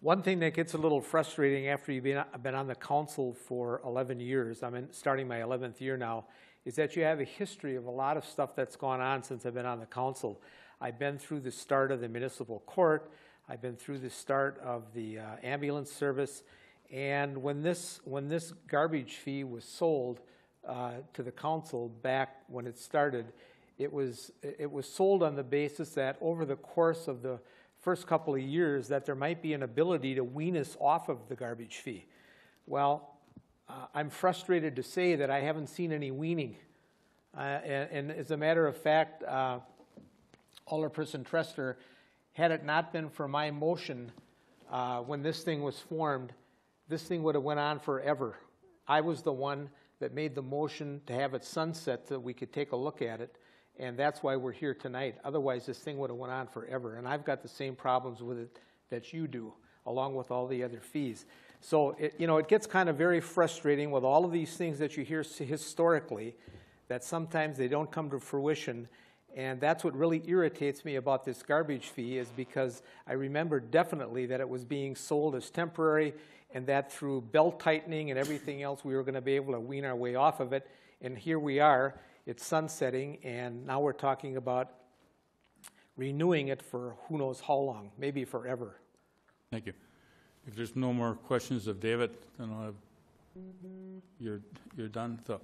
One thing that gets a little frustrating after you've been, been on the council for 11 years, I'm in, starting my 11th year now, is that you have a history of a lot of stuff that's gone on since I've been on the council. I've been through the start of the municipal court, I've been through the start of the uh, ambulance service, and when this, when this garbage fee was sold uh, to the council back when it started, it was, it was sold on the basis that over the course of the first couple of years, that there might be an ability to wean us off of the garbage fee. Well, uh, I'm frustrated to say that I haven't seen any weaning. Uh, and, and as a matter of fact, uh, Alderperson Trester, had it not been for my motion uh, when this thing was formed, this thing would have went on forever. I was the one that made the motion to have it sunset so we could take a look at it, and that's why we're here tonight. Otherwise, this thing would have went on forever, and I've got the same problems with it that you do, along with all the other fees. So, it, you know, it gets kind of very frustrating with all of these things that you hear historically, that sometimes they don't come to fruition, and that's what really irritates me about this garbage fee is because I remember definitely that it was being sold as temporary and that through belt tightening and everything else, we were going to be able to wean our way off of it. And here we are, it's sunsetting, and now we're talking about renewing it for who knows how long, maybe forever. Thank you. If there's no more questions of David, then I'll have, you're, you're done. So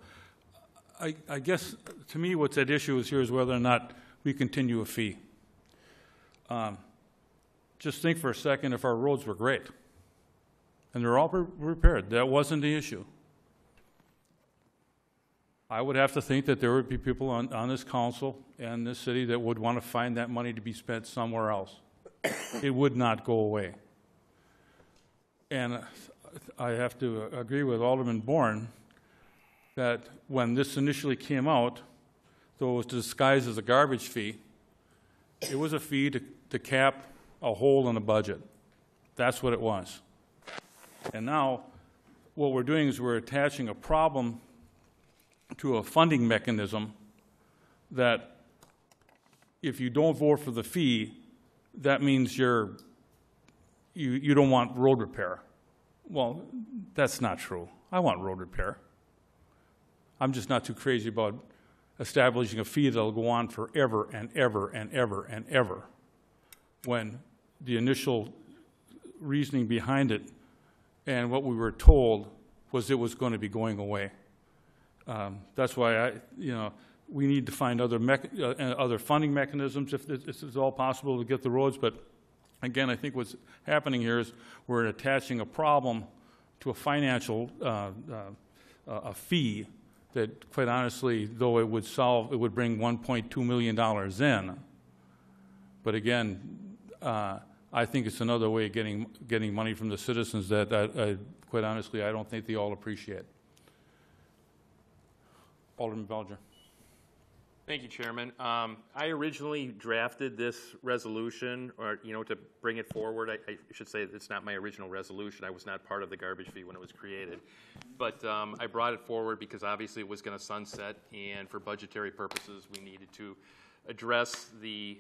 I, I guess, to me, what's at issue is here is whether or not we continue a fee. Um, Just think for a second if our roads were great and they're all re- repaired, that wasn't the issue. I would have to think that there would be people on, on this council and this city that would want to find that money to be spent somewhere else. It would not go away. And I have to agree with Alderman Bourne that when this initially came out, though it was disguised as a garbage fee, it was a fee to, to cap a hole in the budget. That's what it was. And now, what we're doing is we're attaching a problem to a funding mechanism that if you don't vote for the fee, that means you're, you, you don't want road repair. Well, that's not true. I want road repair. I'm just not too crazy about establishing a fee that'll go on forever and ever and ever and ever, when the initial reasoning behind it and what we were told was it was going to be going away. Um, That's why I, you know, we need to find other uh, other funding mechanisms if this is all possible to get the roads, but again, I think what's happening here is we're attaching a problem to a financial, uh, uh, a fee that quite honestly, though it would solve, it would bring $1.2 million in, but again, uh, I think it's another way of getting, getting money from the citizens that, I- I- quite honestly, I don't think they all appreciate. Alderman Belger. Thank you, Chairman. Um, I originally drafted this resolution, or, you know, to bring it forward, I, I should say it's not my original resolution. I was not part of the garbage fee when it was created. But, um, I brought it forward because obviously it was gonna sunset, and for budgetary purposes, we needed to address the,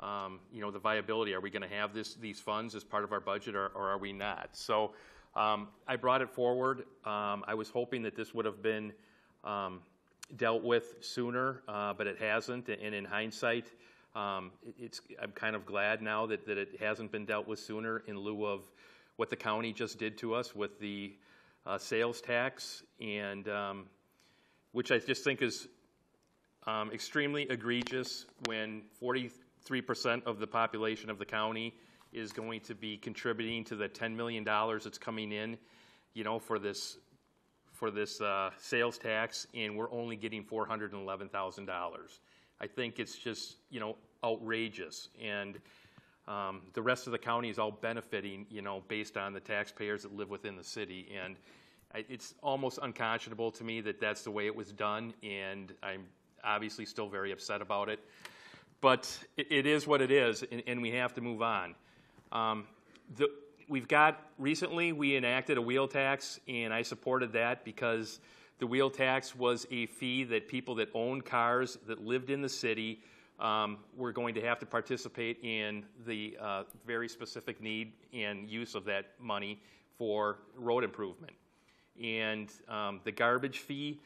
um, you know, the viability. Are we gonna have this, these funds as part of our budget, or, or are we not? So, um, I brought it forward. Um, I was hoping that this would have been, um, dealt with sooner, uh, but it hasn't. And in hindsight, um, it's, I'm kind of glad now that, that it hasn't been dealt with sooner in lieu of what the county just did to us with the uh, sales tax, and um, which I just think is um, extremely egregious when 43% of the population of the county is going to be contributing to the $10 million that's coming in, you know, for this for this uh, sales tax, and we're only getting four hundred and eleven thousand dollars. I think it's just you know outrageous, and um, the rest of the county is all benefiting, you know, based on the taxpayers that live within the city, and it's almost unconscionable to me that that's the way it was done, and I'm obviously still very upset about it. But it, it is what it is, and, and we have to move on. Um, the, we've got recently we enacted a wheel tax, and I supported that because the wheel tax was a fee that people that owned cars that lived in the city um, were going to have to participate in the uh, very specific need and use of that money for road improvement. And um, the garbage fee,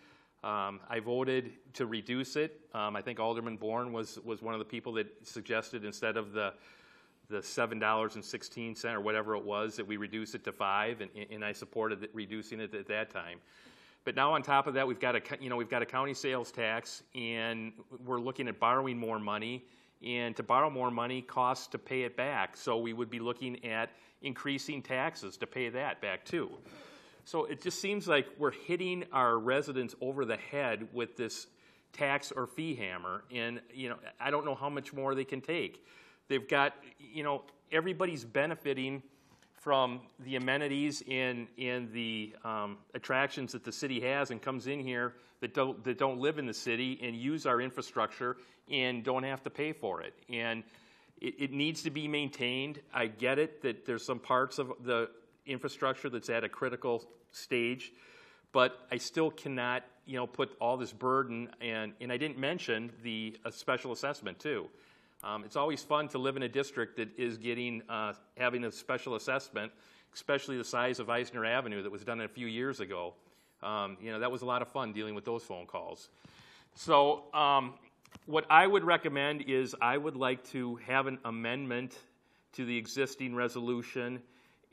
um, I voted to reduce it. Um, I think Alderman Bourne was, was one of the people that suggested instead of the the seven dollars and sixteen cent or whatever it was that we reduced it to five, and, and I supported reducing it at that time. But now on top of that, we've got a you know we've got a county sales tax, and we're looking at borrowing more money. And to borrow more money costs to pay it back, so we would be looking at increasing taxes to pay that back too. So it just seems like we're hitting our residents over the head with this tax or fee hammer, and you know I don't know how much more they can take. They've got, you know, everybody's benefiting from the amenities and, and the um, attractions that the city has and comes in here that don't, that don't live in the city and use our infrastructure and don't have to pay for it. And it, it needs to be maintained. I get it that there's some parts of the infrastructure that's at a critical stage, but I still cannot, you know, put all this burden and, and I didn't mention the uh, special assessment too. Um, it's always fun to live in a district that is getting uh, having a special assessment, especially the size of Eisner Avenue that was done a few years ago. Um, you know that was a lot of fun dealing with those phone calls. So um, what I would recommend is I would like to have an amendment to the existing resolution,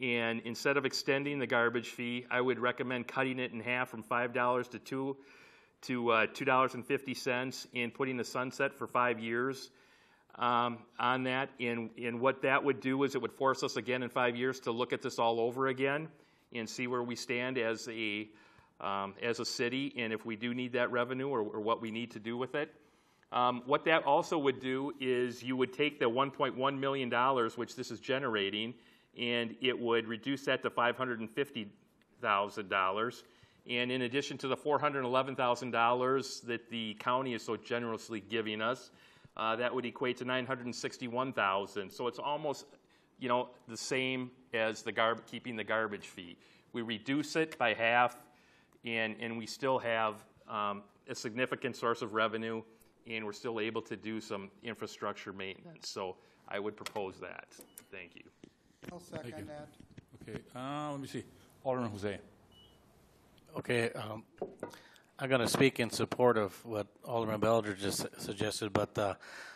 and instead of extending the garbage fee, I would recommend cutting it in half from five dollars to two to uh, two dollars and fifty cents, and putting the sunset for five years um, on that. And, and what that would do is it would force us again in five years to look at this all over again and see where we stand as a, um, as a city and if we do need that revenue or, or what we need to do with it. Um, what that also would do is you would take the $1.1 million, which this is generating, and it would reduce that to $550,000. And in addition to the $411,000 that the county is so generously giving us, uh, that would equate to 961,000. So it's almost, you know, the same as the garb- keeping the garbage fee. We reduce it by half, and, and we still have um, a significant source of revenue, and we're still able to do some infrastructure maintenance. So I would propose that. Thank you. I'll Thank you. second that. Okay, uh, let me see. Alderman Jose. Okay, um, I'm going to speak in support of what Alderman Bellinger just suggested, but uh,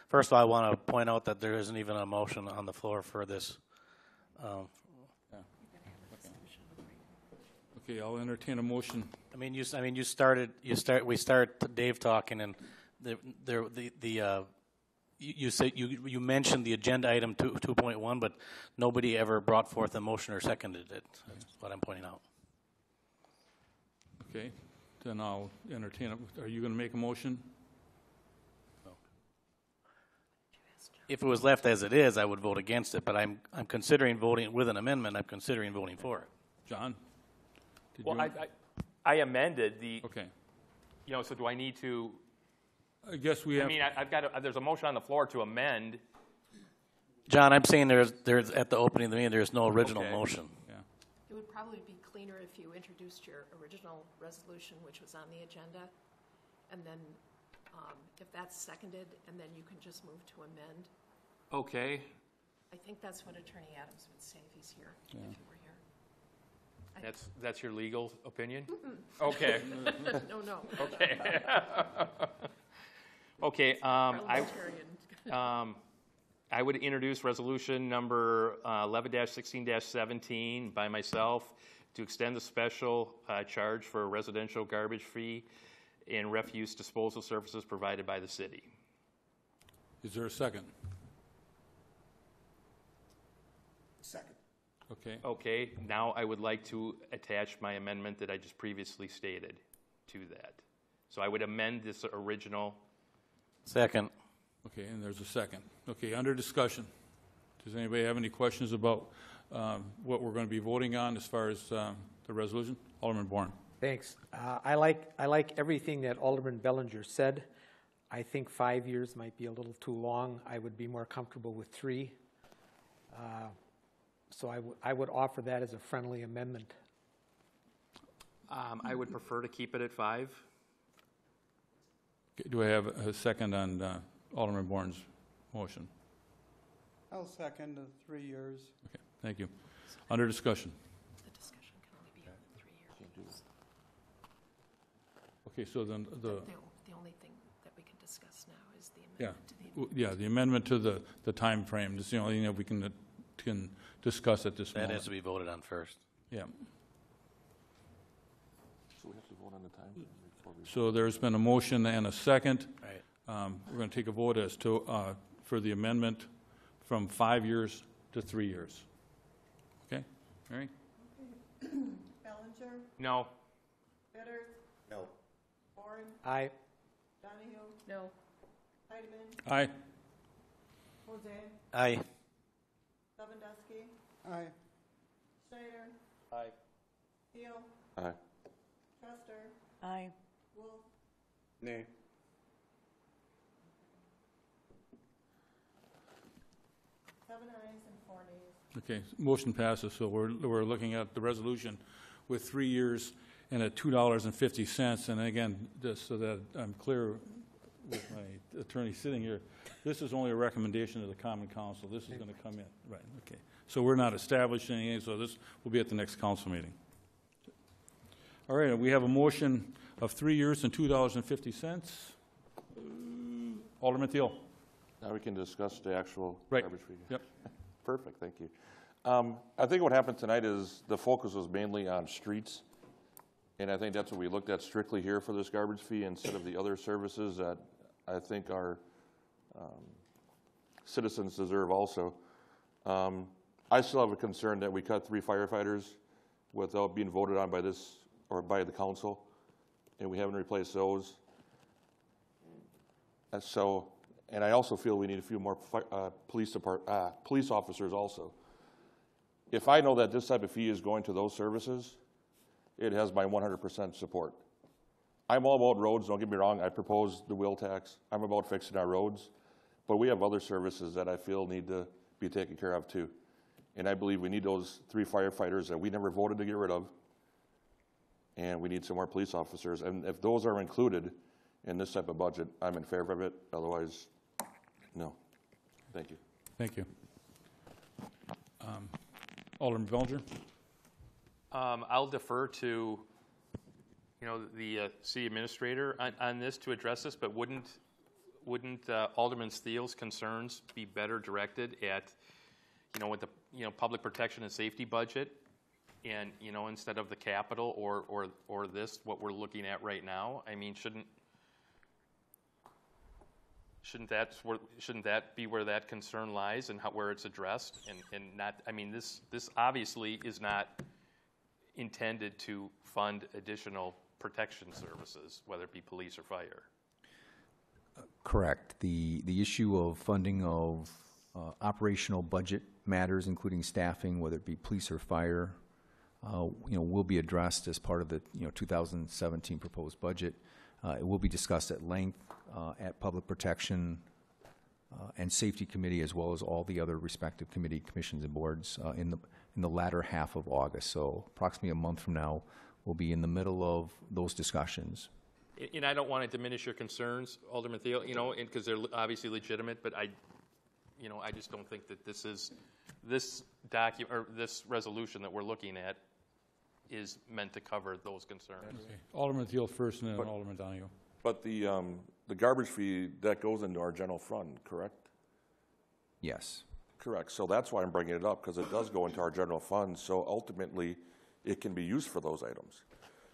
first of all, I want to point out that there isn't even a motion on the floor for this. Um, Okay, I'll entertain a motion. I mean, you, I mean, you started, you start, we start Dave talking, and the, the, the, the uh, you, you said you, you mentioned the agenda item two, 2.1, but nobody ever brought forth a motion or seconded it. That's what I'm pointing out. Okay, then I'll entertain it. Are you going to make a motion? If it was left as it is, I would vote against it, but I'm, I'm considering voting with an amendment, I'm considering voting for it. John? Did Well, you- I, I, I amended the, Okay, you know, so do I need to I guess we I have, mean, I- I've got, a- there's a motion on the floor to amend. John, I'm saying there's, there's, at the opening of the meeting, there's no original Okay. motion. yeah. It would probably be cleaner if you introduced your original resolution, which was on the agenda, and then, um, if that's seconded, and then you can just move to amend. Okay. I think that's what Attorney Adams would say if he's here, if he were here. That's, that's your legal opinion? Okay. [laughs] No, no. Okay. [laughs] Okay, um, I, Parliamentarian. um, I would introduce resolution number uh, eleven sixteen seventeen by myself to extend the special, uh, charge for residential garbage fee and refuse disposal services provided by the city. Is there a second? Second. Okay, Okay, now I would like to attach my amendment that I just previously stated to that. So I would amend this original, Second. okay, and there's a second. Okay, under discussion. Does anybody have any questions about um, what we're going to be voting on as far as um, the resolution? Alderman Bourne. Thanks. Uh, I like, I like everything that Alderman Bellinger said. I think five years might be a little too long. I would be more comfortable with three. Uh, So I would, I would offer that as a friendly amendment. um, I would prefer to keep it at five. Do I have a second on uh, Alderman Bourne's motion? I'll second the three years. Okay, thank you. Under discussion. The discussion can only be on the three years. Okay, so then the, The, the only thing that we can discuss now is the yeah, amendment to the w- yeah, the amendment to the, the timeframe, that's the only thing that we can, can discuss at this point. That has moment. to be voted on first. Yeah. So we have to vote on the time before we. So there's been a motion and a second. Right. Um, We're going to take a vote as to, uh, for the amendment from five years to three years. Okay, Mary? [clears throat] Bellinger, No, Bitter, No. Warren, Aye. Donohue, No, Heidemann, Aye. Jose, Aye. Lewandowski, Aye. Schneider, Aye. Steele, Aye. Trester, Aye. Wolf, Nay. seven ayes and four nays. Okay, motion passes, so we're, we're looking at the resolution with three years and at two dollars and fifty cents. And again, just so that I'm clear with my attorney sitting here, this is only a recommendation of the common council. This is going to come in, right, okay. So we're not establishing anything, so this will be at the next council meeting. All right, we have a motion of three years and two dollars and fifty cents. Alderman Thiel. Now we can discuss the actual Right. garbage fee. Yep. Perfect, thank you. Um, I think what happened tonight is the focus was mainly on streets. And I think that's what we looked at strictly here for this garbage fee instead of the other services that I think our um, citizens deserve also. Um, I still have a concern that we cut three firefighters without being voted on by this, or by the council, and we haven't replaced those. And so, and I also feel we need a few more uh, police depart, uh, police officers also. If I know that this type of fee is going to those services, it has my 100% support. I'm all about roads, don't get me wrong, I propose the wheel tax, I'm about fixing our roads, but we have other services that I feel need to be taken care of too. And I believe we need those three firefighters that we never voted to get rid of, and we need some more police officers. And if those are included in this type of budget, I'm in favor of it, otherwise, no. Thank you. Thank you. Um, Alderman Belger? Um, I'll defer to, you know, the uh, city administrator on, on this to address this, but wouldn't, wouldn't uh, Alderman Steele's concerns be better directed at, you know, with the, you know, public protection and safety budget? And, you know, instead of the capital or, or, or this, what we're looking at right now? I mean, shouldn't, shouldn't that, shouldn't that be where that concern lies and how, where it's addressed? And, and not, I mean, this, this obviously is not intended to fund additional protection services, whether it be police or fire. Correct. The, the issue of funding of uh, operational budget matters, including staffing, whether it be police or fire, uh, you know, will be addressed as part of the, you know, 2017 proposed budget. Uh, It will be discussed at length uh, at Public Protection uh, and Safety Committee, as well as all the other respective committee, commissions, and boards uh, in the, in the latter half of August. So approximately a month from now, we'll be in the middle of those discussions. And- And I don't want to diminish your concerns, Alderman Thiel, you know, because they're obviously legitimate, but I, you know, I just don't think that this is, this docu, or this resolution that we're looking at is meant to cover those concerns. Okay. Alderman Thiel first, and then But- Alderman Donohue. But the, um, the garbage fee, that goes into our general fund, correct? Yes. Correct. So that's why I'm bringing it up, because it does go into our general fund, so ultimately, it can be used for those items.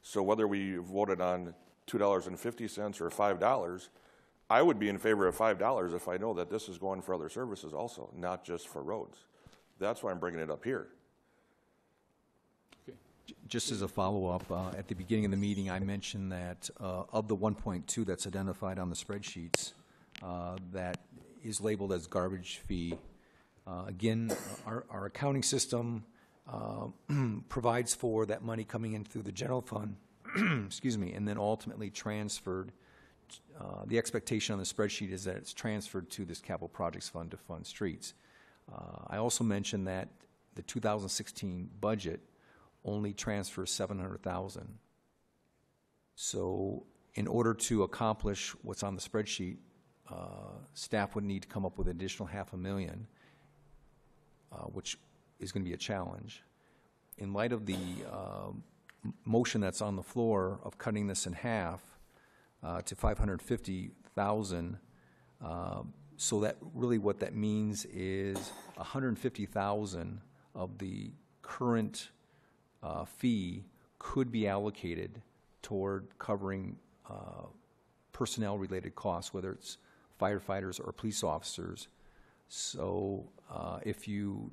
So whether we voted on two dollars and fifty cents or five dollars, I would be in favor of five dollars if I know that this is going for other services also, not just for roads. That's why I'm bringing it up here. Just as a follow-up, uh, at the beginning of the meeting, I mentioned that uh, of the 1.2 that's identified on the spreadsheets, uh, that is labeled as garbage fee, uh, again, our our accounting system uh, [clears throat] provides for that money coming in through the general fund, [clears throat] excuse me, and then ultimately transferred. uh, The expectation on the spreadsheet is that it's transferred to this capital projects fund to fund streets. I also mentioned that the 2016 budget only transfers 700,000. So in order to accomplish what's on the spreadsheet, uh, staff would need to come up with an additional half a million, uh, which is going to be a challenge. In light of the m- motion that's on the floor of cutting this in half uh, to 550,000, um, so that really what that means is 150,000 of the current uh, fee could be allocated toward covering uh, personnel-related costs, whether it's firefighters or police officers. So uh, if you,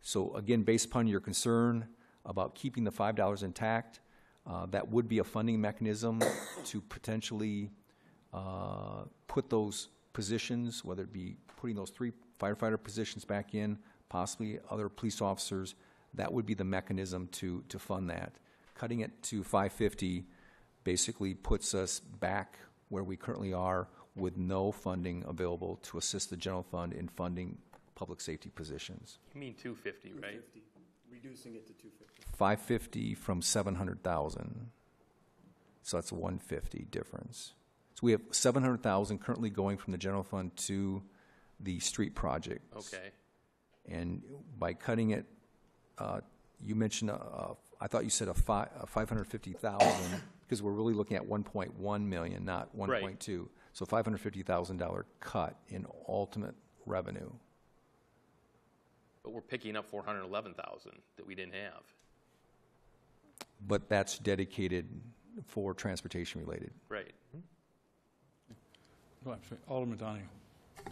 so again, based upon your concern about keeping the five dollars intact, uh, that would be a funding mechanism to potentially uh, put those positions, whether it be putting those three firefighter positions back in, possibly other police officers, that would be the mechanism to, to fund that. Cutting it to 550 basically puts us back where we currently are with no funding available to assist the general fund in funding public safety positions. You mean two fifty, right? 250, reducing it to 250. 550 from 700,000. So that's a 150 difference. So we have 700,000 currently going from the general fund to the street project. Okay. And by cutting it, uh, you mentioned, uh, uh, I thought you said a fi- a 550,000, because we're really looking at 1.1 million, not Right. 1.2. So $550,000 cut in ultimate revenue. But we're picking up four hundred and eleven thousand that we didn't have. But that's dedicated for transportation related. Right. Go ahead, sorry. Alderman Donohue.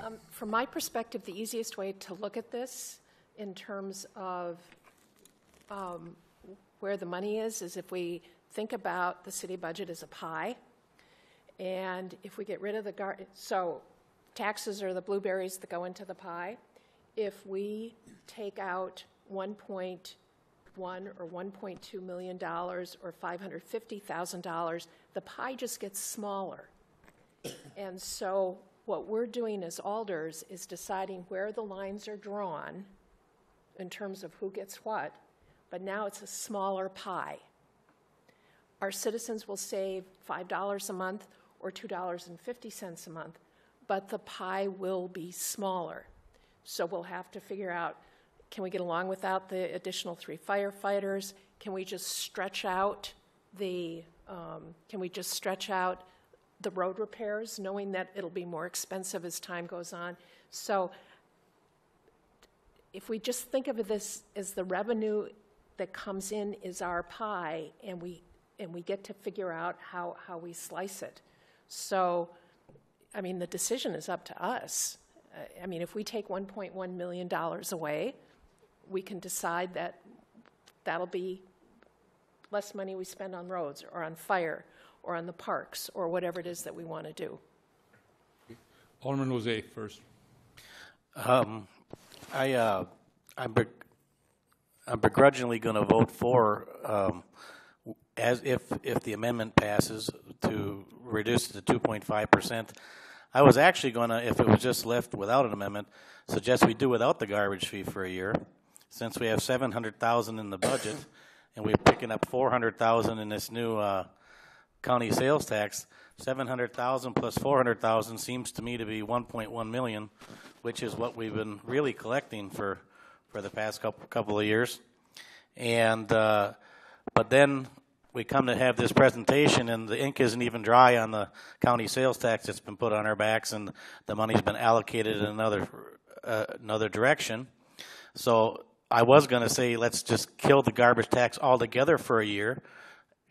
Um, From my perspective, the easiest way to look at this in terms of um, where the money is, is if we think about the city budget as a pie, and if we get rid of the gar, so taxes are the blueberries that go into the pie. If we take out 1.1 or 1.2 million dollars or 550,000 dollars, the pie just gets smaller. And so what we're doing as alders is deciding where the lines are drawn in terms of who gets what, but now it's a smaller pie. Our citizens will save $5 a month or $2.50 a month, but the pie will be smaller. So we'll have to figure out, can we get along without the additional three firefighters? Can we just stretch out the, um, can we just stretch out the road repairs, knowing that it'll be more expensive as time goes on? So if we just think of this as the revenue that comes in is our pie, and we, and we get to figure out how, how we slice it. So, I mean, the decision is up to us. Uh, I mean, if we take $1.1 million away, we can decide that that'll be less money we spend on roads or on fire or on the parks or whatever it is that we want to do. Alderman Lozay first. Um, I, uh, I'm, beg- I'm begrudgingly going to vote for um, as if, if the amendment passes to reduce it to 2.5%, I was actually going to, if it was just left without an amendment, suggest we do without the garbage fee for a year, since we have 700,000 in the budget, and we're picking up 400,000 in this new uh, county sales tax, 700,000 plus 400,000 seems to me to be 1.1 million, which is what we've been really collecting for, for the past couple, couple of years. And, uh, but then we come to have this presentation and the ink isn't even dry on the county sales tax that's been put on our backs and the money's been allocated in another, uh, another direction. So I was going to say, let's just kill the garbage tax altogether for a year,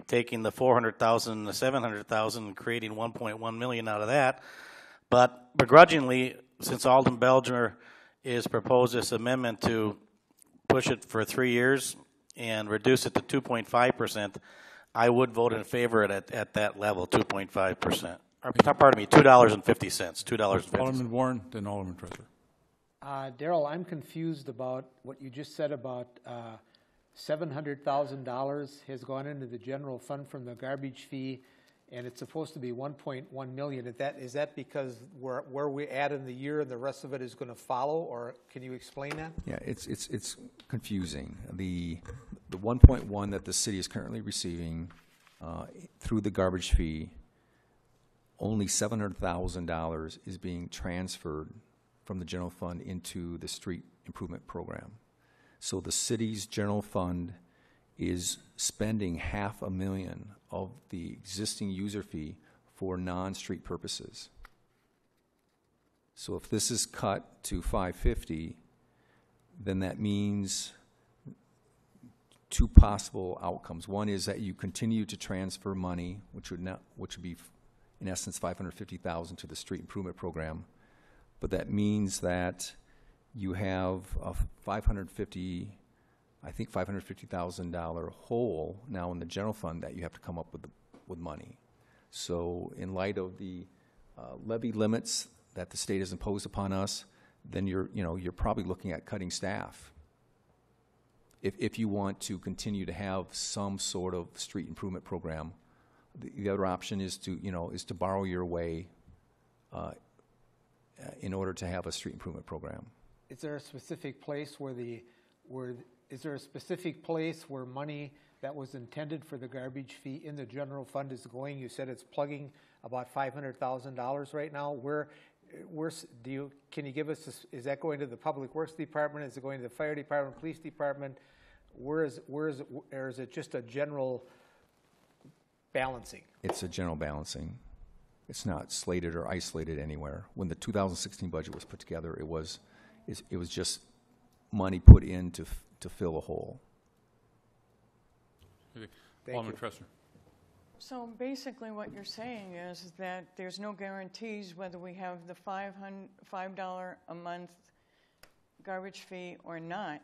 taking the 400,000 the 700,000 and creating 1.1 million out of that. But begrudgingly, since Alden Belger is propose this amendment to push it for three years and reduce it to 2.5 percent, I would vote in favor at, at that level, 2.5 percent. Pardon me, two dollars and fifty cents, two dollars and fifty cents. Alderman Warren, then Alderman Trester. Uh, Daryl, I'm confused about what you just said about uh, $700,000 has gone into the general fund from the garbage fee, and it's supposed to be 1.1 million. Is that, is that because where, where we're at in the year and the rest of it is going to follow, or can you explain that? Yeah, it's, it's, it's confusing. The, the 1.1 that the city is currently receiving uh, through the garbage fee, only $700,000 is being transferred from the general fund into the street improvement program. So the city's general fund is spending half a million of the existing user fee for non-street purposes. So if this is cut to 550, then that means two possible outcomes. One is that you continue to transfer money, which would not, which would be in essence 550,000 to the street improvement program, but that means that you have a 550, I think $550,000 hole now in the general fund that you have to come up with, the, with money. So in light of the uh, levy limits that the state has imposed upon us, then you're, you know, you're probably looking at cutting staff. If, if you want to continue to have some sort of street improvement program, the, the other option is to, you know, is to borrow your way uh, in order to have a street improvement program. Is there a specific place where the, where, is there a specific place where money that was intended for the garbage fee in the general fund is going? You said it's plugging about $500,000 right now. Where, where's, do you, can you give us, this- is that going to the Public Works Department? Is it going to the Fire Department, Police Department? Where is, where is, it- or is it just a general balancing? It's a general balancing. It's not slated or isolated anywhere. When the 2016 budget was put together, it was, it was just money put in to, fill a hole. Okay. Thank Alderman you. Trester. So basically, what you're saying is that there's no guarantees whether we have the five hun, five dollar a month garbage fee or not,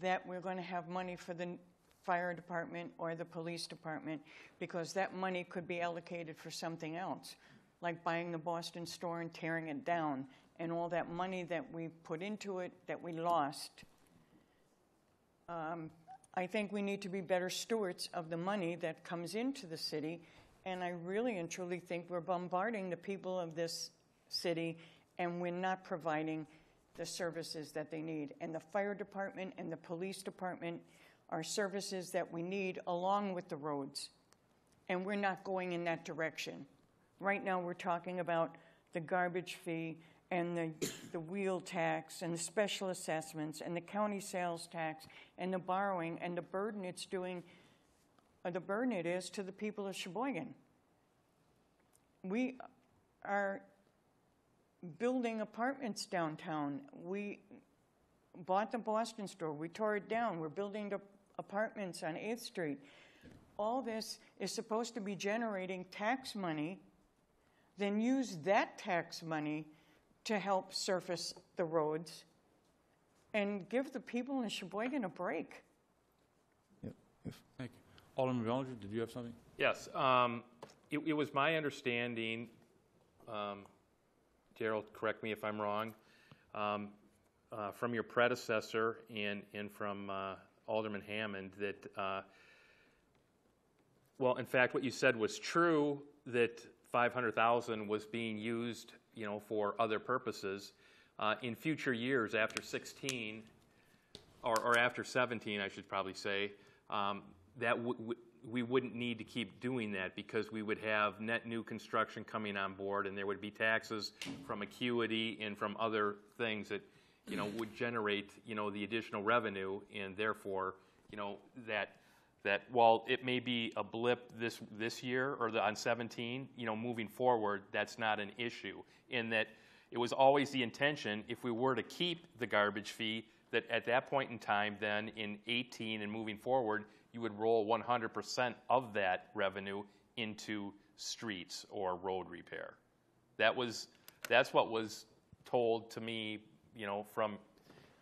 that we're going to have money for the fire department or the police department, because that money could be allocated for something else, like buying the Boston store and tearing it down, and all that money that we put into it that we lost. Um, I think we need to be better stewards of the money that comes into the city, and I really and truly think we're bombarding the people of this city, and we're not providing the services that they need. And the fire department and the police department are services that we need along with the roads, and we're not going in that direction. Right now, we're talking about the garbage fee and the, the wheel tax and the special assessments and the county sales tax and the borrowing and the burden it's doing, or the burden it is to the people of Sheboygan. We are building apartments downtown. We bought the Boston store. We tore it down. We're building the apartments on 8th Street. All this is supposed to be generating tax money, then use that tax money to help surface the roads and give the people in Sheboygan a break. Thank you. Alderman Bellinger, did you have something? Yes, um, it, it was my understanding, um, Gerald, correct me if I'm wrong, um, uh, from your predecessor and, and from uh, Alderman Hammond, that uh, Well, in fact, what you said was true, that 500,000 was being used, you know, for other purposes. Uh, In future years, after 16, or, or after 17, I should probably say, um, that we wouldn't need to keep doing that because we would have net new construction coming on board and there would be taxes from Acuity and from other things that, you know, would generate, you know, the additional revenue and therefore, you know, that, that while it may be a blip this, this year or the, on 17, you know, moving forward, that's not an issue. In that it was always the intention, if we were to keep the garbage fee, that at that point in time, then in 18 and moving forward, you would roll 100% of that revenue into streets or road repair. That was, that's what was told to me, you know, from,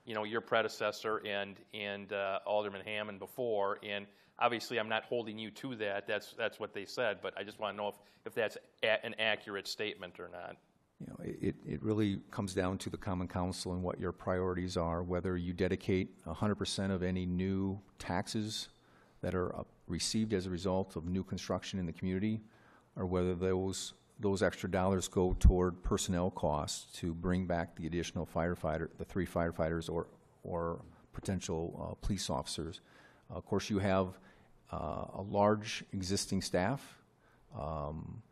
you know, your predecessor and, and uh, Alderman Hammond before, and obviously I'm not holding you to that, that's, that's what they said, but I just want to know if, if that's a- an accurate statement or not. You know, it, it really comes down to the common council and what your priorities are, whether you dedicate hundred percent of any new taxes that are uh, received as a result of new construction in the community, or whether those, those extra dollars go toward personnel costs to bring back the additional firefighter, the three firefighters or, or potential uh, police officers. of course, you have uh, a large existing staff. Um,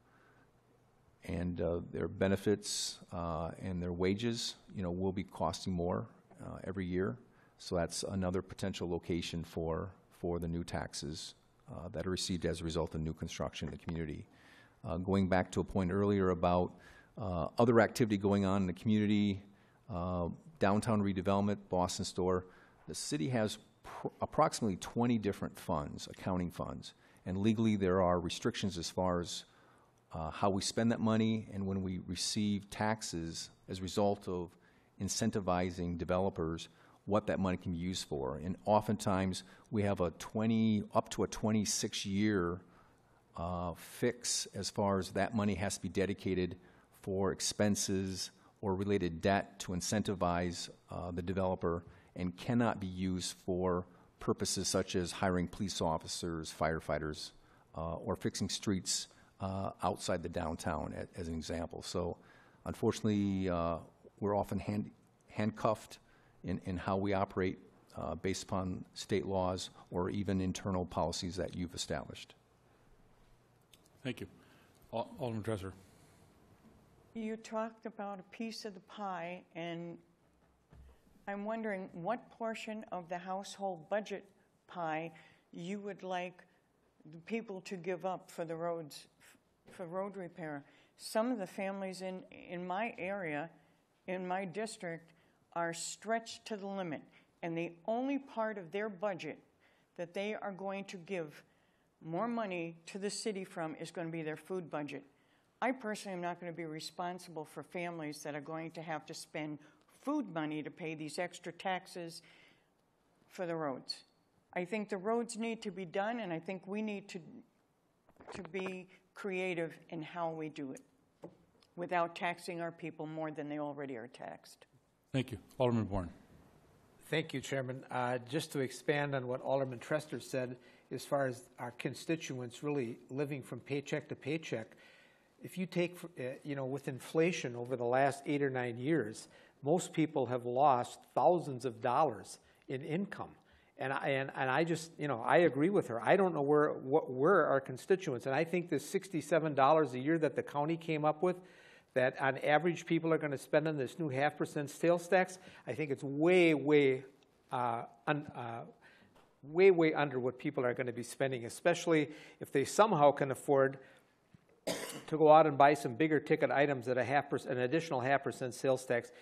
and uh, their benefits uh, and their wages, you know, will be costing more uh, every year. So that's another potential location for, for the new taxes uh, that are received as a result of new construction in the community. Uh, going back to a point earlier about other activity going on in the community, downtown redevelopment, Boston Store, the city has approximately 20 different funds, accounting funds, and legally there are restrictions as far as uh, how we spend that money, and when we receive taxes as a result of incentivizing developers, what that money can be used for. And oftentimes, we have a 20, up to a 26-year uh, fix as far as that money has to be dedicated for expenses or related debt to incentivize uh, the developer and cannot be used for purposes such as hiring police officers, firefighters, uh, or fixing streets uh, outside the downtown, a- as an example. So unfortunately, uh, we're often hand- handcuffed in, in how we operate uh, based upon state laws or even internal policies that you've established. Thank you. Al- Alderman Trester. You talked about a piece of the pie, and I'm wondering what portion of the household budget pie you would like the people to give up for the roads, for road repair. Some of the families in, in my area, in my district, are stretched to the limit, and the only part of their budget that they are going to give more money to the city from is going to be their food budget. I personally am not going to be responsible for families that are going to have to spend food money to pay these extra taxes for the roads. I think the roads need to be done, and I think we need to, to be creative in how we do it without taxing our people more than they already are taxed. Thank you. Alderman Bourne. Thank you, Chairman. Uh, Just to expand on what Alderman Trester said, as far as our constituents really living from paycheck to paycheck, if you take, uh, you know, with inflation over the last eight or nine years, most people have lost thousands of dollars in income. And I, and, and I just, you know, I agree with her. I don't know where, what, where our constituents, and I think this $67 a year that the county came up with, that on average people are going to spend on this new half percent sales tax, I think it's way, way, uh, un, uh, way, way under what people are going to be spending, especially if they somehow can afford to go out and buy some bigger ticket items at a half percent, an additional half percent sales tax.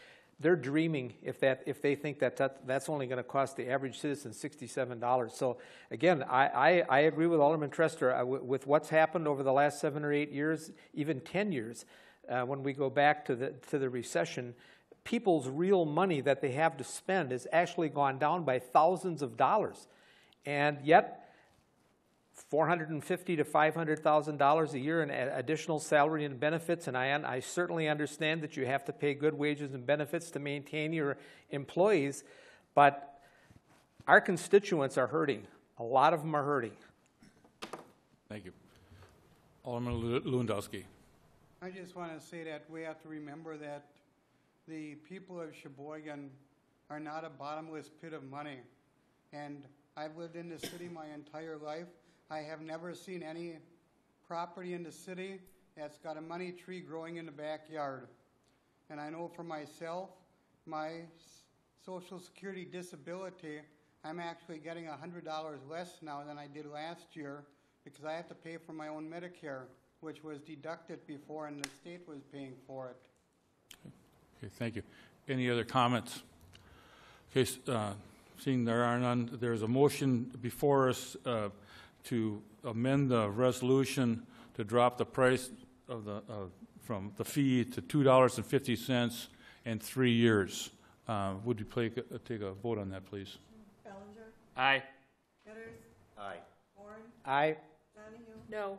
They're dreaming if that if they think that, that that's only going to cost the average citizen sixty-seven dollars. So again, I, I, I agree with Alderman Trester uh, w- with what's happened over the last seven or eight years, even ten years. Uh, when we go back to the to the recession, people's real money that they have to spend has actually gone down by thousands of dollars, and yet four hundred and fifty to five hundred thousand dollars a year in additional salary and benefits, and I, I certainly understand that you have to pay good wages and benefits to maintain your employees, but our constituents are hurting. A lot of them are hurting. Thank you. Alderman Lewandowski. I just want to say that we have to remember that the people of Sheboygan are not a bottomless pit of money. And I've lived in the city my entire life. I have never seen any property in the city that's got a money tree growing in the backyard. And I know for myself, my social security disability, I'm actually getting $100 less now than I did last year because I have to pay for my own Medicare, which was deducted before and the state was paying for it. Okay, thank you. Any other comments? Okay, uh, seeing there are none, there's a motion before us uh, to amend the resolution to drop the price of the, uh, from the fee to $2.50 in three years. Uh, Would you play- uh, take a vote on that, please? Bellinger, Aye. Getters, Aye. Warren, Aye. Donohue, No.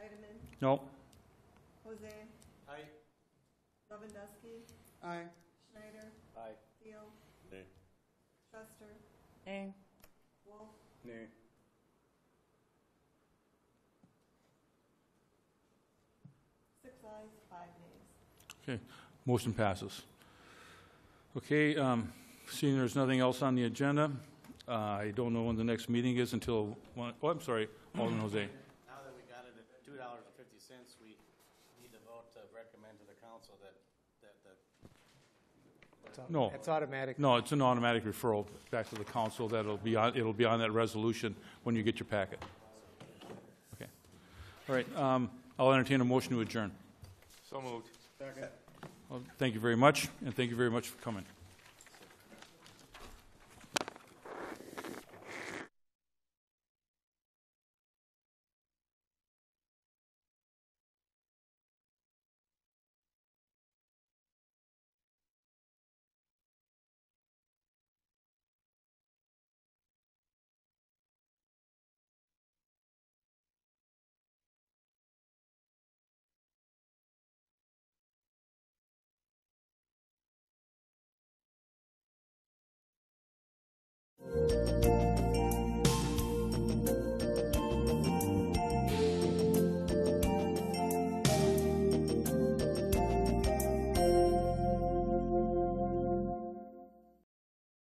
Heidemann, No? Jose. Aye. Lewandowski, Aye. Schneider, Aye. Steele, Nay. Schuster, Nay. Wolf, Nay. six ayes, five nays. Okay, motion passes. Okay, um, seeing there's nothing else on the agenda, uh, I don't know when the next meeting is until, one- oh, I'm sorry, Alderman Jose. Now that we got it at two dollars and fifty cents, we need to vote to recommend to the council that, that, that No. It's automatic. No, it's an automatic referral back to the council. That'll be on, it'll be on that resolution when you get your packet. Okay. All right, um, I'll entertain a motion to adjourn. So moved. Well, thank you very much, and thank you very much for coming.